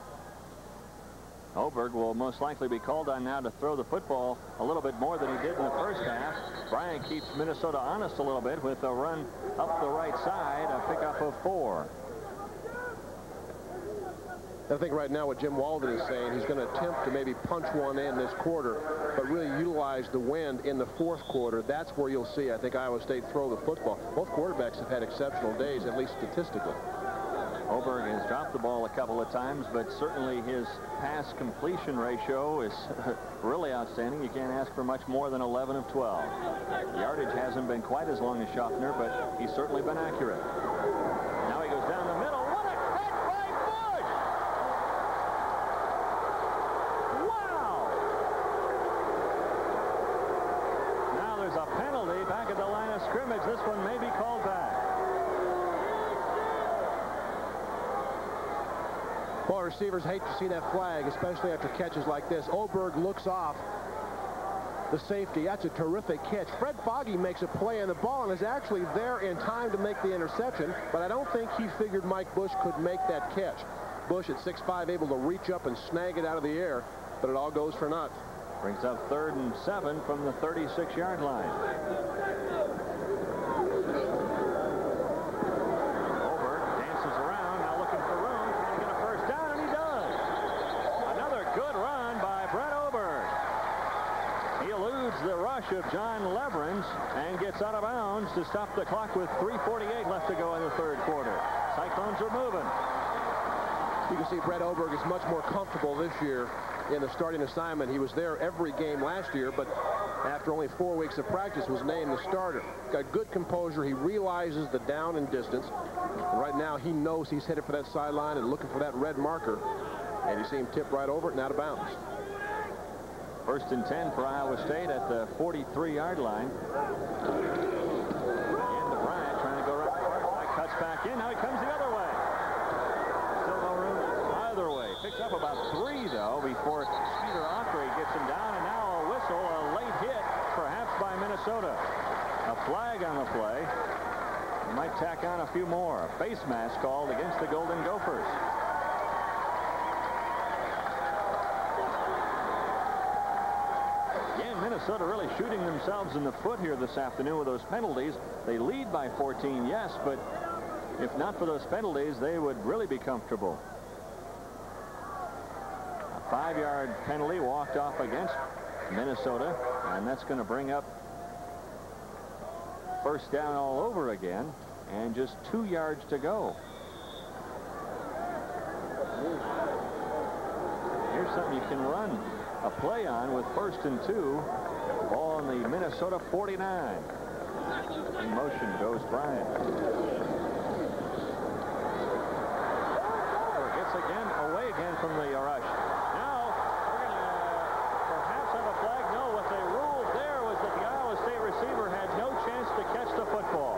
Oberg will most likely be called on now to throw the football a little bit more than he did in the first half. Bryant keeps Minnesota honest a little bit with a run up the right side, a pickup of four. I think right now what Jim Walden is saying, he's going to attempt to maybe punch one in this quarter, but really utilize the wind in the fourth quarter. That's where you'll see, I think, Iowa State throw the football. Both quarterbacks have had exceptional days, at least statistically. Oberg has dropped the ball a couple of times, but certainly his pass completion ratio is really outstanding. You can't ask for much more than 11 of 12. Yardage hasn't been quite as long as Schaffner, but he's certainly been accurate. Receivers hate to see that flag, especially after catches like this. Oberg looks off the safety. That's a terrific catch. Fred Foggy makes a play on the ball and is actually there in time to make the interception, but I don't think he figured Mike Busch could make that catch. Busch at 6'5", able to reach up and snag it out of the air, but it all goes for naught. Brings up third and seven from the 36-yard line. of John Leverenz and gets out of bounds to stop the clock with 3.48 left to go in the third quarter. Cyclones are moving. You can see Brett Oberg is much more comfortable this year in the starting assignment. He was there every game last year, but after only four weeks of practice was named the starter. Got good composure. He realizes the down and distance. And right now he knows he's headed for that sideline and looking for that red marker. And you see him tip right over it and out of bounds. First and 10 for Iowa State at the 43-yard line. And Bryant trying to go right. Cuts back in. Now he comes the other way. Still no room either way. Picks up about three, though, before Skeeter Ockery gets him down. And now a whistle, a late hit, perhaps by Minnesota. A flag on the play. They might tack on a few more. A face mask called against the Golden Gophers. Minnesota really shooting themselves in the foot here this afternoon with those penalties. They lead by 14, yes, but if not for those penalties, they would really be comfortable. A five-yard penalty walked off against Minnesota, and that's going to bring up first down all over again, and just two yards to go. Here's something you can run a play on with first and two Ball on the Minnesota 49. In motion goes Bryant. Gets again away again from the rush. Now we're going to perhaps have a flag. No, what they ruled there was that the Iowa State receiver had no chance to catch the football.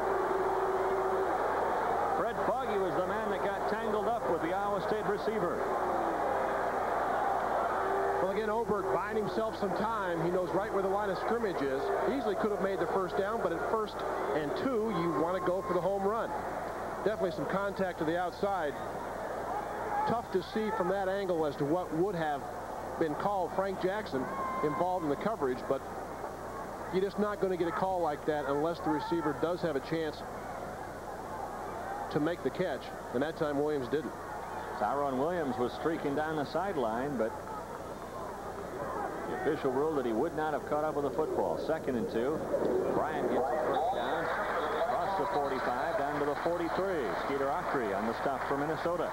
Fred Foggy was the man that got tangled up with the Iowa State receiver. Again, Oberg buying himself some time. He knows right where the line of scrimmage is. Easily could have made the first down, but at first and two, you want to go for the home run. Definitely some contact to the outside. Tough to see from that angle as to what would have been called. Frank Jackson involved in the coverage, but you're just not going to get a call like that unless the receiver does have a chance to make the catch. And that time Williams didn't. Tyrone Williams was streaking down the sideline, but The official ruled that he would not have caught up with the football. Second and two. Bryant gets the first down. Across the 45, down to the 43. Skeeter Autry on the stop for Minnesota.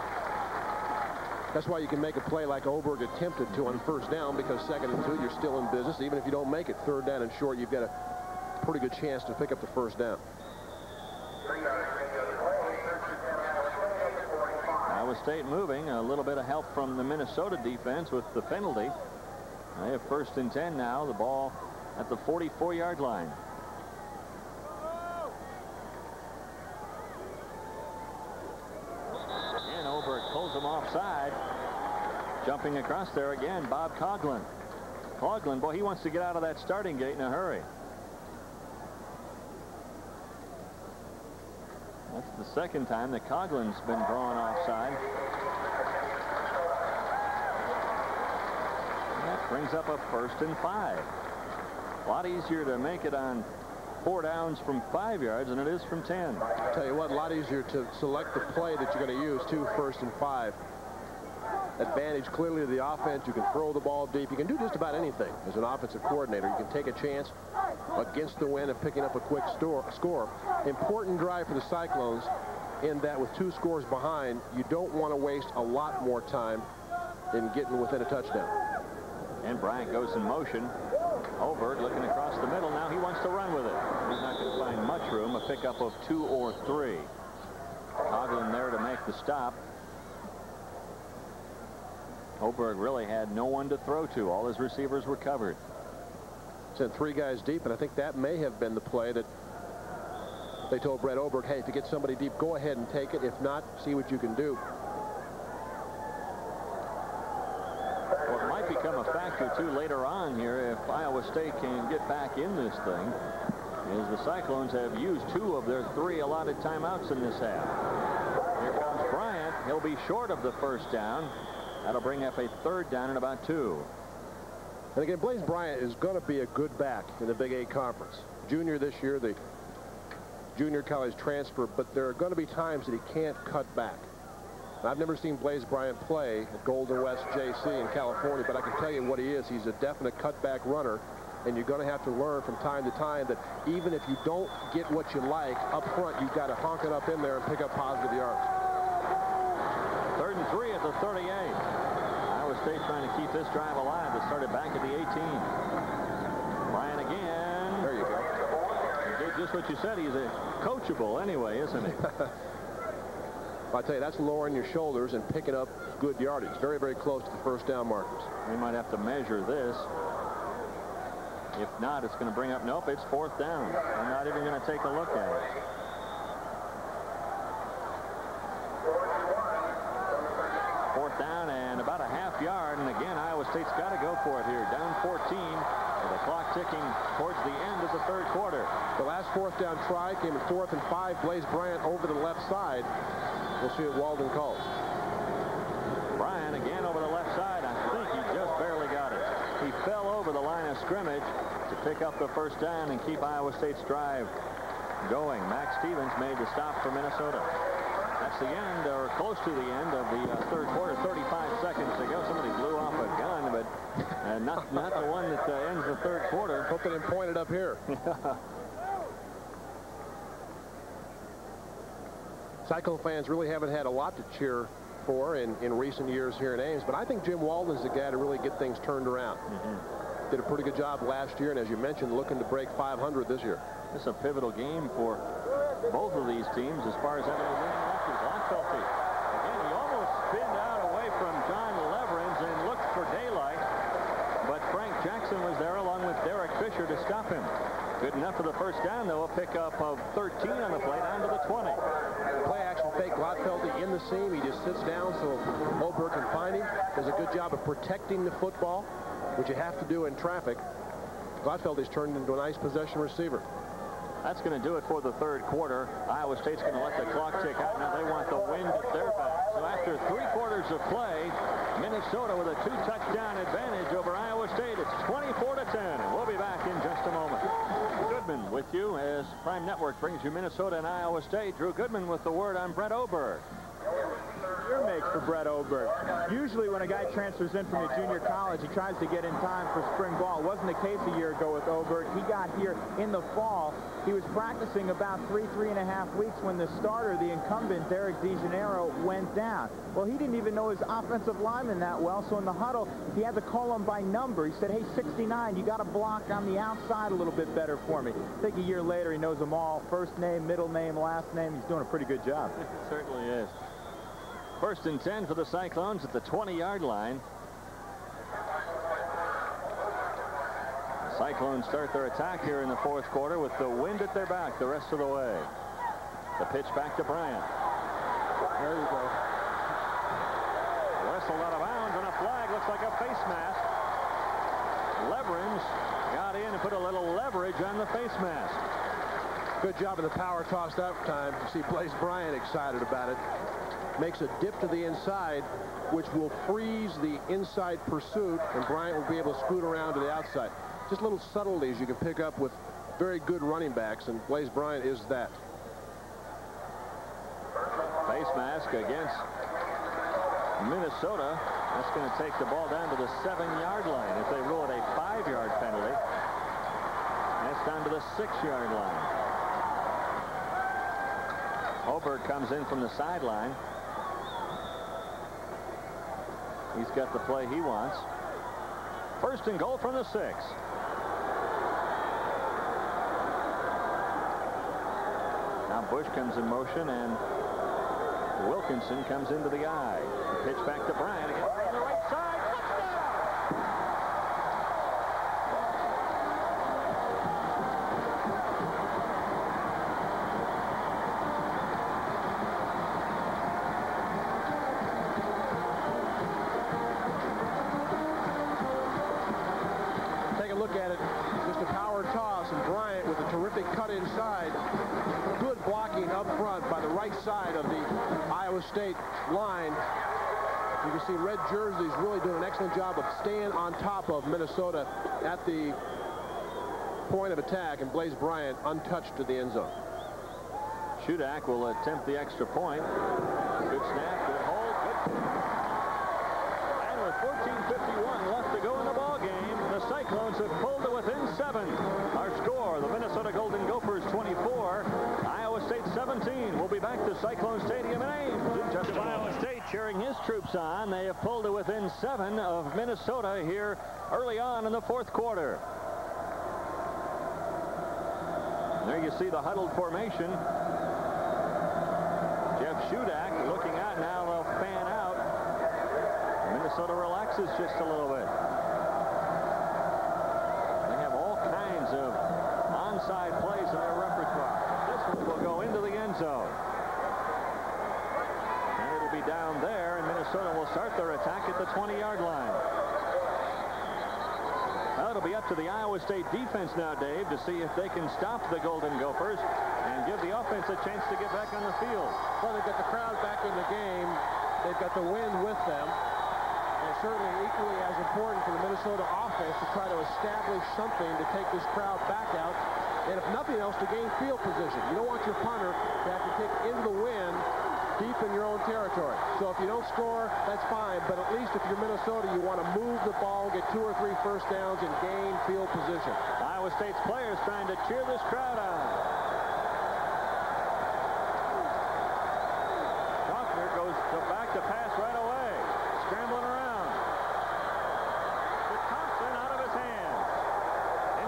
That's why you can make a play like Oberg attempted to on first down because second and two, you're still in business. Even if you don't make it third down and short, you've got a pretty good chance to pick up the first down. Iowa State moving. A little bit of help from the Minnesota defense with the penalty. They have first and 10 now. The ball at the 44-yard line. And over pulls him offside. Jumping across there again, Bob Coughlin. Coughlin, boy, he wants to get out of that starting gate in a hurry. That's the second time that Coughlin's been drawn offside. And that brings up a first and five. A lot easier to make it on four downs from five yards than it is from 10. I'll tell you what, a lot easier to select the play that you're going to use, two first and five. Advantage clearly to the offense. You can throw the ball deep. You can do just about anything as an offensive coordinator. You can take a chance against the wind of picking up a quick store, score. Important drive for the Cyclones in that with two scores behind, you don't want to waste a lot more time in getting within a touchdown. And Bryant goes in motion. Oberg looking across the middle. Now he wants to run with it. He's not going to find much room. A pickup of two or three. Coughlin there to make the stop. Oberg really had no one to throw to. All his receivers were covered. Sent three guys deep, and I think that may have been the play that they told Brett Oberg, hey, if you get somebody deep, go ahead and take it. If not, see what you can do. Well, it might become a factor, too, later on here if Iowa State can get back in this thing, is the Cyclones have used two of their three allotted timeouts in this half. Here comes Bryant. He'll be short of the first down. That'll bring up a third down and about two. And again, Blaise Bryant is going to be a good back in the Big Eight Conference. Junior this year, the junior college transfer, but there are going to be times that he can't cut back. I've never seen Blaise Bryant play at Golden West JC in California, but I can tell you what he is. He's a definite cutback runner, and you're going to have to learn from time to time that even if you don't get what you like up front, you've got to honk it up in there and pick up positive yards. Third and three at the 38. Iowa State trying to keep this drive alive that started back at the 18. Bryant again. There you go. He did just what you said. He's a coachable anyway, isn't he? I tell you, that's lowering your shoulders and picking up good yardage. Very, very close to the first down markers. We might have to measure this. If not, it's going to bring up, nope, it's fourth down. I'm not even going to take a look at it. Fourth down and about a half yard. And again, Iowa State's got to go for it here. Down 14 with the clock ticking towards the end of the third quarter. The last fourth down try came at fourth and five. Blaise Bryant over to the left side. We'll see what Walden calls. Bryant again over the left side. I think he just barely got it. He fell over the line of scrimmage to pick up the first down and keep Iowa State's drive going. Max Stevens made the stop for Minnesota. That's the end, or close to the end of the uh, third quarter. 35 seconds to go. Somebody blew off a gun, but uh, not not the one that uh, ends the third quarter. Hope they didn't point it up here. Cyclone fans really haven't had a lot to cheer for in, in recent years here in Ames, but I think Jim Walden's the guy to really get things turned around. Mm -hmm. Did a pretty good job last year, and as you mentioned, looking to break 500 this year. This is a pivotal game for both of these teams as far as having a win after Glotfelty. Again, he almost spinned out away from John Leverenz and looked for daylight, but Frank Jackson was there along with Derek Fisher to stop him. Good enough for the first down, though. A pickup of 13 on the play down to the 20. Play action fake. Glotfelty in the seam. He just sits down so Oberg can find him. Does a good job of protecting the football, which you have to do in traffic. Glotfelty's turned into a nice possession receiver. That's going to do it for the third quarter. Iowa State's going to let the clock tick out. Now they want the wind at their back. So after three quarters of play, Minnesota with a two-touchdown advantage over Iowa State. It's 24 to 10. And we'll be back in just a moment. Goodman with you as Prime Network brings you Minnesota and Iowa State. Drew Goodman with the word. I'm Brett Oberg. Year makes for Brett Oberg. Usually when a guy transfers in from a junior college, he tries to get in time for spring ball. It wasn't the case a year ago with Oberg. He got here in the fall. He was practicing about three, three and a half weeks when the starter, the incumbent, Derek DeGennaro, went down. Well, he didn't even know his offensive lineman that well, so in the huddle, he had to call him by number. He said, hey, 69, you got to block on the outside a little bit better for me. I think a year later, he knows them all. First name, middle name, last name. He's doing a pretty good job. It certainly is. First and 10 for the Cyclones at the 20-yard line. The Cyclones start their attack here in the fourth quarter with the wind at their back the rest of the way. The pitch back to Bryant. There you go. Whistle out of bounds and a flag looks like a face mask. Leverenz got in and put a little leverage on the face mask. Good job in the power toss that time. You see Blaise Bryant excited about it makes a dip to the inside, which will freeze the inside pursuit, and Bryant will be able to scoot around to the outside. Just little subtleties you can pick up with very good running backs, and Blaise Bryant is that. Face mask against Minnesota. That's going to take the ball down to the seven-yard line. If they rule it a five-yard penalty, that's down to the six-yard line. Oberg comes in from the sideline. He's got the play he wants. First and goal from the six. Now Busch comes in motion and Wilkinson comes into the eye. Pitch back to Bryant You see red jerseys really doing an excellent job of staying on top of Minnesota at the point of attack, and Blaise Bryant untouched to the end zone. Shudak will attempt the extra point. Good snap, good hold, good. And with 14.51 left to go in the ball game, the Cyclones have pulled to within seven. Our score, the Minnesota Golden Gophers 24, Iowa State 17. We'll be back to Cyclone Stadium in State cheering his troops on. They have pulled to within seven of Minnesota here early on in the fourth quarter. There you see the huddled formation. Jeff Shudak looking out now. They'll fan out. Minnesota relaxes just a little bit. They have all kinds of onside plays in their repertoire. This one will go into the end zone down there, and Minnesota will start their attack at the 20-yard line. Well, it'll be up to the Iowa State defense now, Dave, to see if they can stop the Golden Gophers and give the offense a chance to get back on the field. Well, they've got the crowd back in the game. They've got the wind with them. And certainly equally as important for the Minnesota offense to try to establish something to take this crowd back out. And if nothing else, to gain field position. You don't want your punter to have to kick into the wind deep in your own territory. So if you don't score, that's fine. But at least if you're Minnesota, you want to move the ball, get two or three first downs, and gain field position. Iowa State's players trying to cheer this crowd on. Schaffner goes to back to pass right away. Scrambling around. To Thompson out of his hands.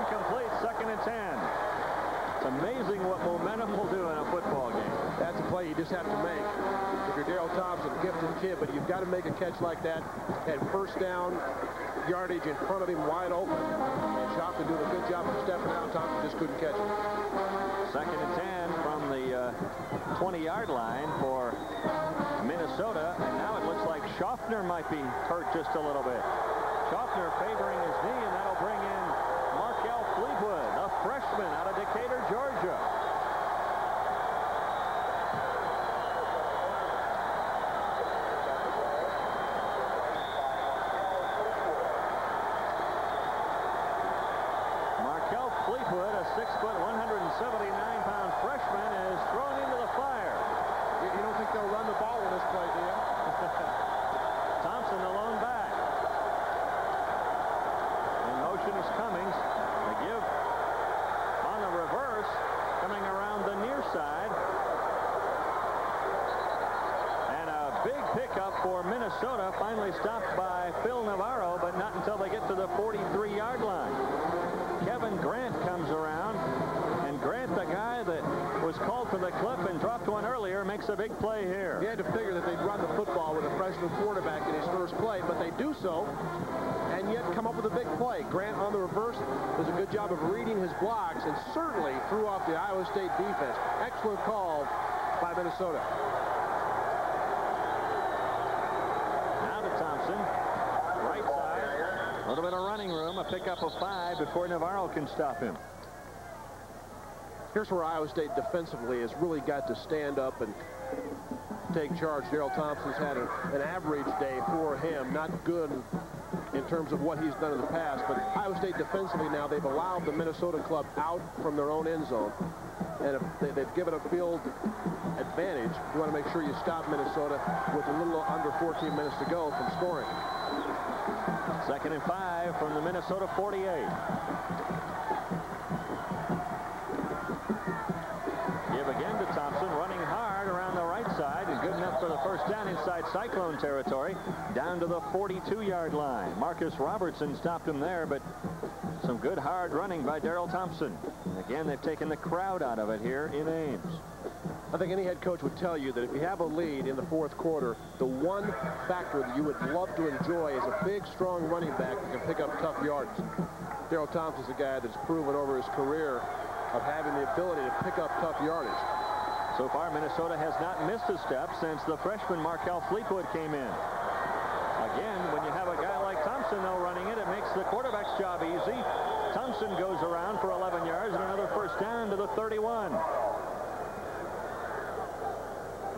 Incomplete, second and ten. It's amazing what momentum will do in a football game. That's a play you just have to make. If you're Darrell Thompson, gifted kid, but you've got to make a catch like that at first down yardage in front of him wide open. And Schaffner doing a good job of stepping out. Thompson just couldn't catch it. Second and 10 from the 20-yard uh, line for Minnesota. And now it looks like Schaffner might be hurt just a little bit. Schaffner favoring his knee, and that'll bring in Marquel Fleetwood, a freshman out of Decatur, Georgia. They'll run the ball with this play, do you? Thompson the lone back. In motion is Cummings. They give on the reverse, coming around the near side. And a big pickup for Minnesota, finally stopped by Phil Navarro, but not until they get to the 43-yard line. Kevin Grant comes around, and Grant, the guy that was called for the clip and dropped one earlier, makes a big play here. He had to figure that they'd run the football with a freshman quarterback in his first play, but they do so and yet come up with a big play. Grant on the reverse does a good job of reading his blocks and certainly threw off the Iowa State defense. Excellent call by Minnesota. Now to Thompson. Right side. A little bit of running room. A pickup of five before Navarro can stop him. Here's where Iowa State defensively has really got to stand up and take charge. Darrell Thompson's had a, an average day for him. Not good in terms of what he's done in the past, but Iowa State defensively now, they've allowed the Minnesota club out from their own end zone. And they, have given a field advantage. You want to make sure you stop Minnesota with a little under 14 minutes to go from scoring. Second and five from the Minnesota 48. Give again to Thompson, running hard around the right side and good enough for the first down inside Cyclone territory, down to the 42-yard line. Marcus Robertson stopped him there, but some good hard running by Darrell Thompson. And again, they've taken the crowd out of it here in Ames. I think any head coach would tell you that if you have a lead in the fourth quarter, the one factor that you would love to enjoy is a big, strong running back that can pick up tough yards. Darrell Thompson's a guy that's proven over his career of having the ability to pick up tough yardage. So far, Minnesota has not missed a step since the freshman Marquel Fleetwood came in. Again, when you have a guy like Thompson, though, running it, it makes the quarterback's job easy. Thompson goes around for 11 yards and another first down to the 31.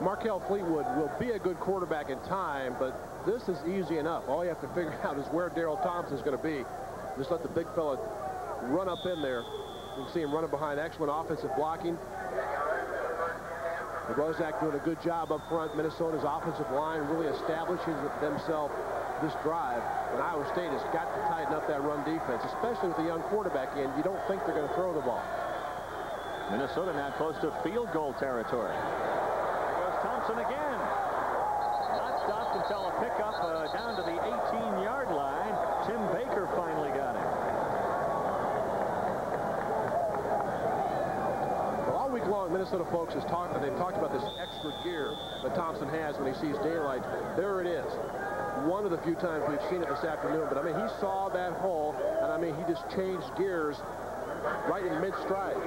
Marquel Fleetwood will be a good quarterback in time, but this is easy enough. All you have to figure out is where Darrell Thompson is going to be. Just let the big fella run up in there. You can see him running behind excellent offensive blocking. The Rozak doing a good job up front. Minnesota's offensive line really establishing themselves this drive. And Iowa State has got to tighten up that run defense, especially with the young quarterback in. You don't think they're going to throw the ball. Minnesota now close to field goal territory. Thompson again. Not stopped until a pickup uh, down to the 18-yard line. Tim Baker finally got it. Well, all week long Minnesota folks has talked, they've talked about this extra gear that Thompson has when he sees daylight. There it is. One of the few times we've seen it this afternoon, but I mean, he saw that hole, and I mean, he just changed gears right in mid-stride.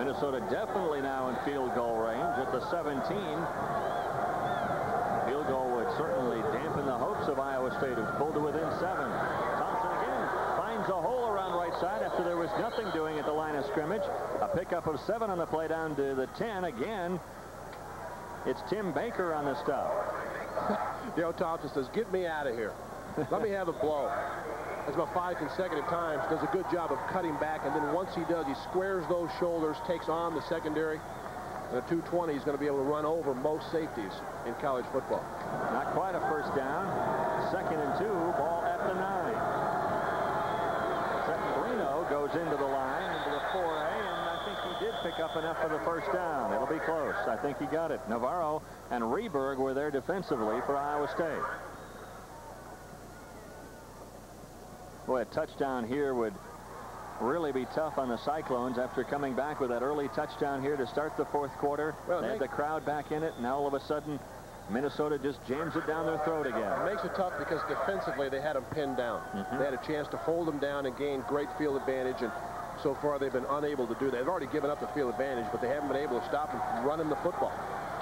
Minnesota definitely now in field goal range at the 17. Field goal would certainly dampen the hopes of Iowa State, who've pulled to within seven Thompson again finds a hole around right side after there was nothing doing at the line of scrimmage. A pickup of seven on the play down to the 10. Again, it's Tim Baker on the stop. Dale Thompson says, get me out of here. Let me have a blow. That's about five consecutive times. Does a good job of cutting back, and then once he does, he squares those shoulders, takes on the secondary. And a 220 is going to be able to run over most safeties in college football. Not quite a first down. Second and two, ball at the nine goes into the line, into the 4A, and I think he did pick up enough for the first down. It'll be close. I think he got it. Navarro and Reberg were there defensively for Iowa State. Boy, a touchdown here would really be tough on the Cyclones after coming back with that early touchdown here to start the fourth quarter. Well, they had the crowd back in it, and now all of a sudden Minnesota just jams it down their throat again. It makes it tough because defensively they had them pinned down. Mm -hmm. They had a chance to hold them down and gain great field advantage, and so far they've been unable to do that. They've already given up the field advantage, but they haven't been able to stop them from running the football.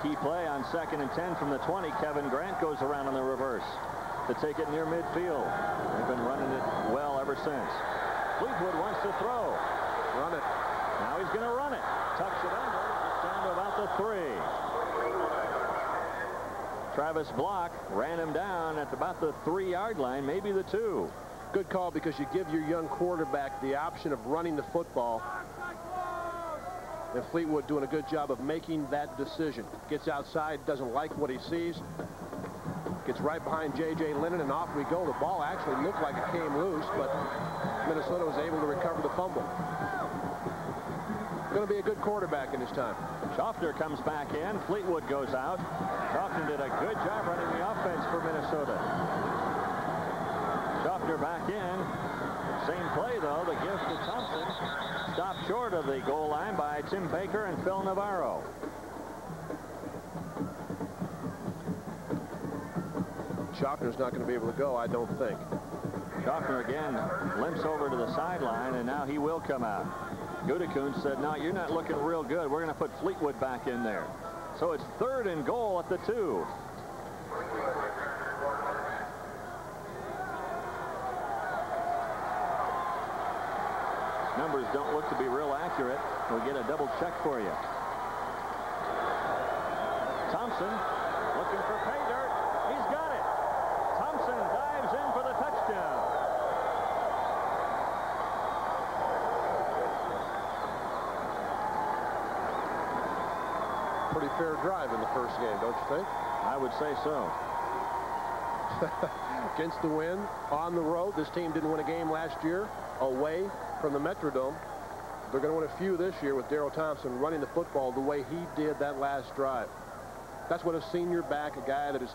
Key play on second and 10 from the 20. Kevin Grant goes around on the reverse to take it near midfield. They've been running it ever since. Fleetwood wants to throw. Run it. Now he's going to run it. Tucks it under. It's down to about the three. Travis Block ran him down at about the three-yard line, maybe the two. Good call because you give your young quarterback the option of running the football. And Fleetwood doing a good job of making that decision. Gets outside, doesn't like what he sees. It's right behind J.J. Lennon, and off we go. The ball actually looked like it came loose, but Minnesota was able to recover the fumble. Going to be a good quarterback in his time. Schaffner comes back in. Fleetwood goes out. Schaffner did a good job running the offense for Minnesota. Schaffner back in. Same play, though. The gift to Thompson. Stopped short of the goal line by Tim Baker and Phil Navarro. Schaffner's not going to be able to go, I don't think. Schaffner again limps over to the sideline, and now he will come out. Gutekunst said, no, you're not looking real good. We're going to put Fleetwood back in there. So it's third and goal at the two. Numbers don't look to be real accurate. We'll get a double check for you. Thompson looking for pay dirt. He's got it. Thompson dives in for the touchdown. Pretty fair drive in the first game, don't you think? I would say so. Against the wind, on the road. This team didn't win a game last year away from the Metrodome. They're going to win a few this year with Darrell Thompson running the football the way he did that last drive. That's what a senior back, a guy that is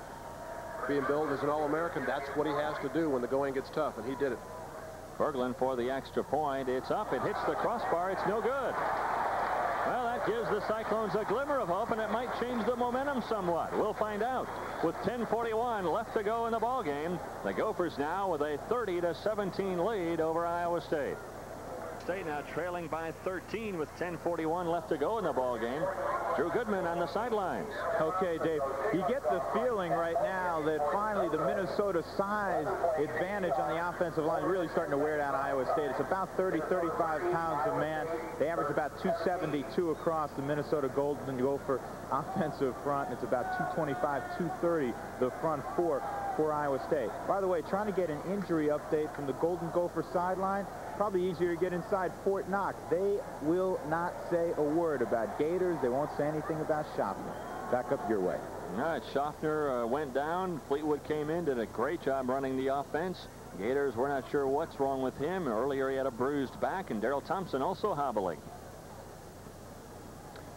being billed as an All-American, that's what he has to do when the going gets tough, and he did it. Berglund for the extra point. It's up. It hits the crossbar. It's no good. Gives the Cyclones a glimmer of hope, and it might change the momentum somewhat. We'll find out. With 10:41 left to go in the ball game, the Gophers now with a 30 to 17 lead over Iowa State. State now trailing by 13 with 10:41 left to go in the ball game. Drew Goodman on the sidelines. Okay, Dave, you get the feeling right now that finally the Minnesota size advantage on the offensive line is really starting to wear down Iowa State. It's about 30, 35 pounds a man. They average about 272 across the Minnesota Golden Gopher offensive front. And it's about 225, 230 the front four for Iowa State. By the way, trying to get an injury update from the Golden Gopher sideline, probably easier to get inside Fort Knox. They will not say a word about Gaiters. They won't say anything about Schaffner. Back up your way. All right, Schaffner uh, went down. Fleetwood came in, did a great job running the offense. Gaiters, we're not sure what's wrong with him. Earlier, he had a bruised back, and Darrell Thompson also hobbling.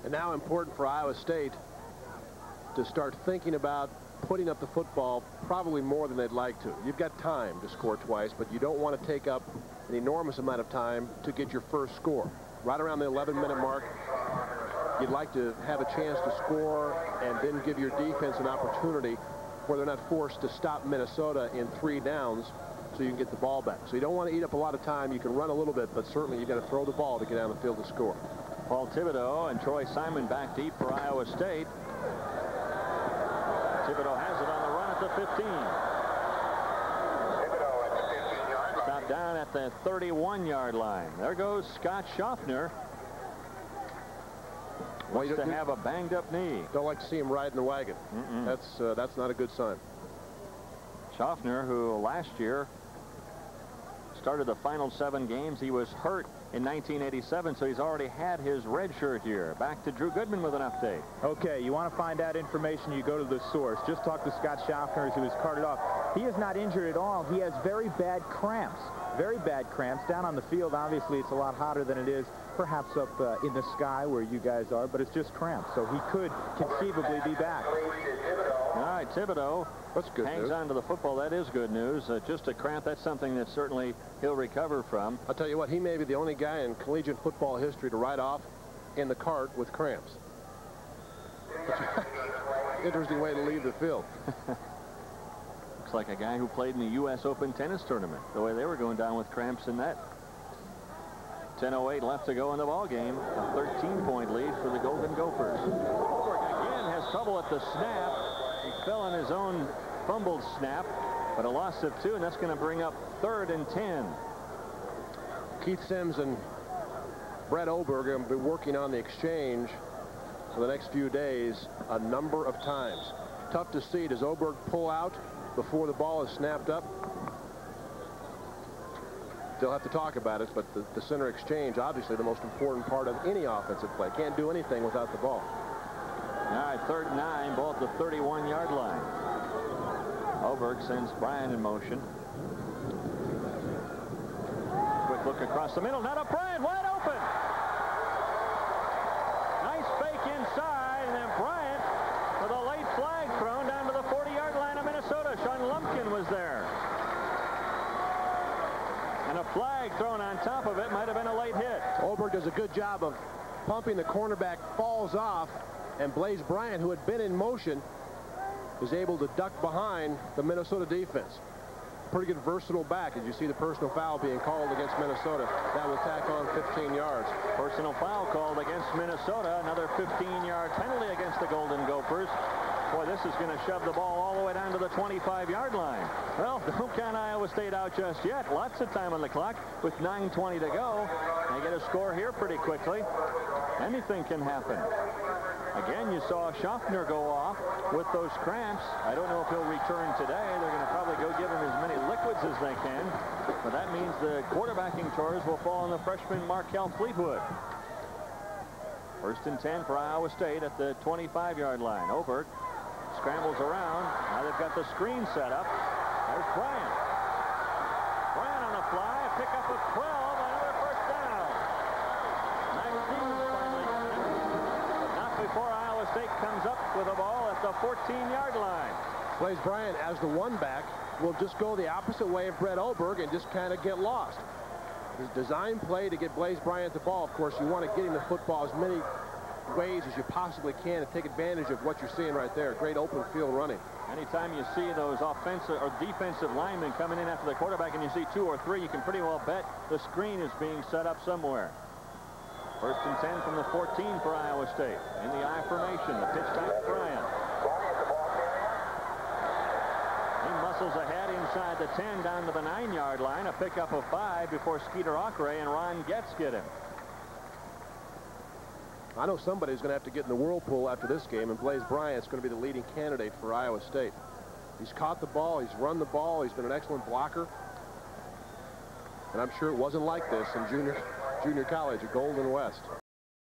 And now important for Iowa State to start thinking about putting up the football probably more than they'd like to. You've got time to score twice, but you don't want to take up an enormous amount of time to get your first score. Right around the 11-minute mark, you'd like to have a chance to score and then give your defense an opportunity where they're not forced to stop Minnesota in three downs so you can get the ball back. So you don't want to eat up a lot of time. You can run a little bit, but certainly you've got to throw the ball to get down the field to score. Paul Thibodeau and Troy Simon back deep for Iowa State. Thibodeau has it on the run at the 15. Stop down at the 31-yard line. There goes Scott Schaffner. Wants you to don't- have a banged-up knee. Don't like to see him riding the wagon. Mm-mm. That's uh, that's not a good sign. Schaffner, who last year started the final seven games, he was hurt in 1987, so he's already had his red shirt here. Back to Drew Goodman with an update. Okay, you want to find out information, you go to the source. Just talk to Scott Schaffner he was carted off. He is not injured at all. He has very bad cramps. Very bad cramps. Down on the field, obviously, it's a lot hotter than it is perhaps up uh, in the sky where you guys are, but it's just cramps. So he could conceivably be back. All right, Thibodeau That's good hangs news. on to the football. That is good news. Uh, just a cramp, that's something that certainly he'll recover from. I'll tell you what, he may be the only guy in collegiate football history to ride off in the cart with cramps. Interesting way to leave the field. Looks like a guy who played in the U.S. Open tennis tournament, the way they were going down with cramps in that. 10.08 left to go in the ball game. A 13-point lead for the Golden Gophers. Goldberg again has trouble at the snap. Fell on his own fumbled snap, but a loss of two, and that's going to bring up third and 10. Keith Sims and Brett Oberg have been working on the exchange for the next few days a number of times. Tough to see. Does Oberg pull out before the ball is snapped up? They'll have to talk about it, but the, the center exchange, obviously the most important part of any offensive play. Can't do anything without the ball. All right, third and nine, ball at the 31-yard line. Oberg sends Bryant in motion. Quick look across the middle. Not a Bryant wide open. Nice fake inside, and then Bryant with a late flag thrown down to the 40-yard line of Minnesota. Sean Lumpkin was there. And a flag thrown on top of it might have been a late hit. Oberg does a good job of pumping. The cornerback falls off, and Blaise Bryant, who had been in motion, is able to duck behind the Minnesota defense. Pretty good versatile back as you see the personal foul being called against Minnesota. That will tack on 15 yards. Personal foul called against Minnesota. Another 15-yard penalty against the Golden Gophers. Boy, this is going to shove the ball all the way down to the 25-yard line. Well, don't count Iowa State out just yet. Lots of time on the clock with 9.20 to go. They get a score here pretty quickly. Anything can happen. Again, you saw Schaffner go off with those cramps. I don't know if he'll return today. They're going to probably go give him as many liquids as they can. But that means the quarterbacking chores will fall on the freshman Marquel Fleetwood. First and 10 for Iowa State at the 25-yard line. Oberg scrambles around. Now they've got the screen set up. There's. Bryant with a ball at the 14-yard line. Blaise Bryant, as the one back, will just go the opposite way of Brett Oberg and just kind of get lost. His design play to get Blaise Bryant the ball, of course, you want to get him the football as many ways as you possibly can to take advantage of what you're seeing right there. Great open field running. Anytime you see those offensive or defensive linemen coming in after the quarterback and you see two or three, you can pretty well bet the screen is being set up somewhere. First and 10 from the 14 for Iowa State. In the I formation, the pitch back to Bryant. He muscles ahead inside the 10 down to the 9-yard line. A pickup of five before Skeeter Ochre and Ron Getz get him. I know somebody's going to have to get in the whirlpool after this game, and Blaise Bryant's going to be the leading candidate for Iowa State. He's caught the ball. He's run the ball. He's been an excellent blocker. And I'm sure it wasn't like this in junior junior college at Golden West.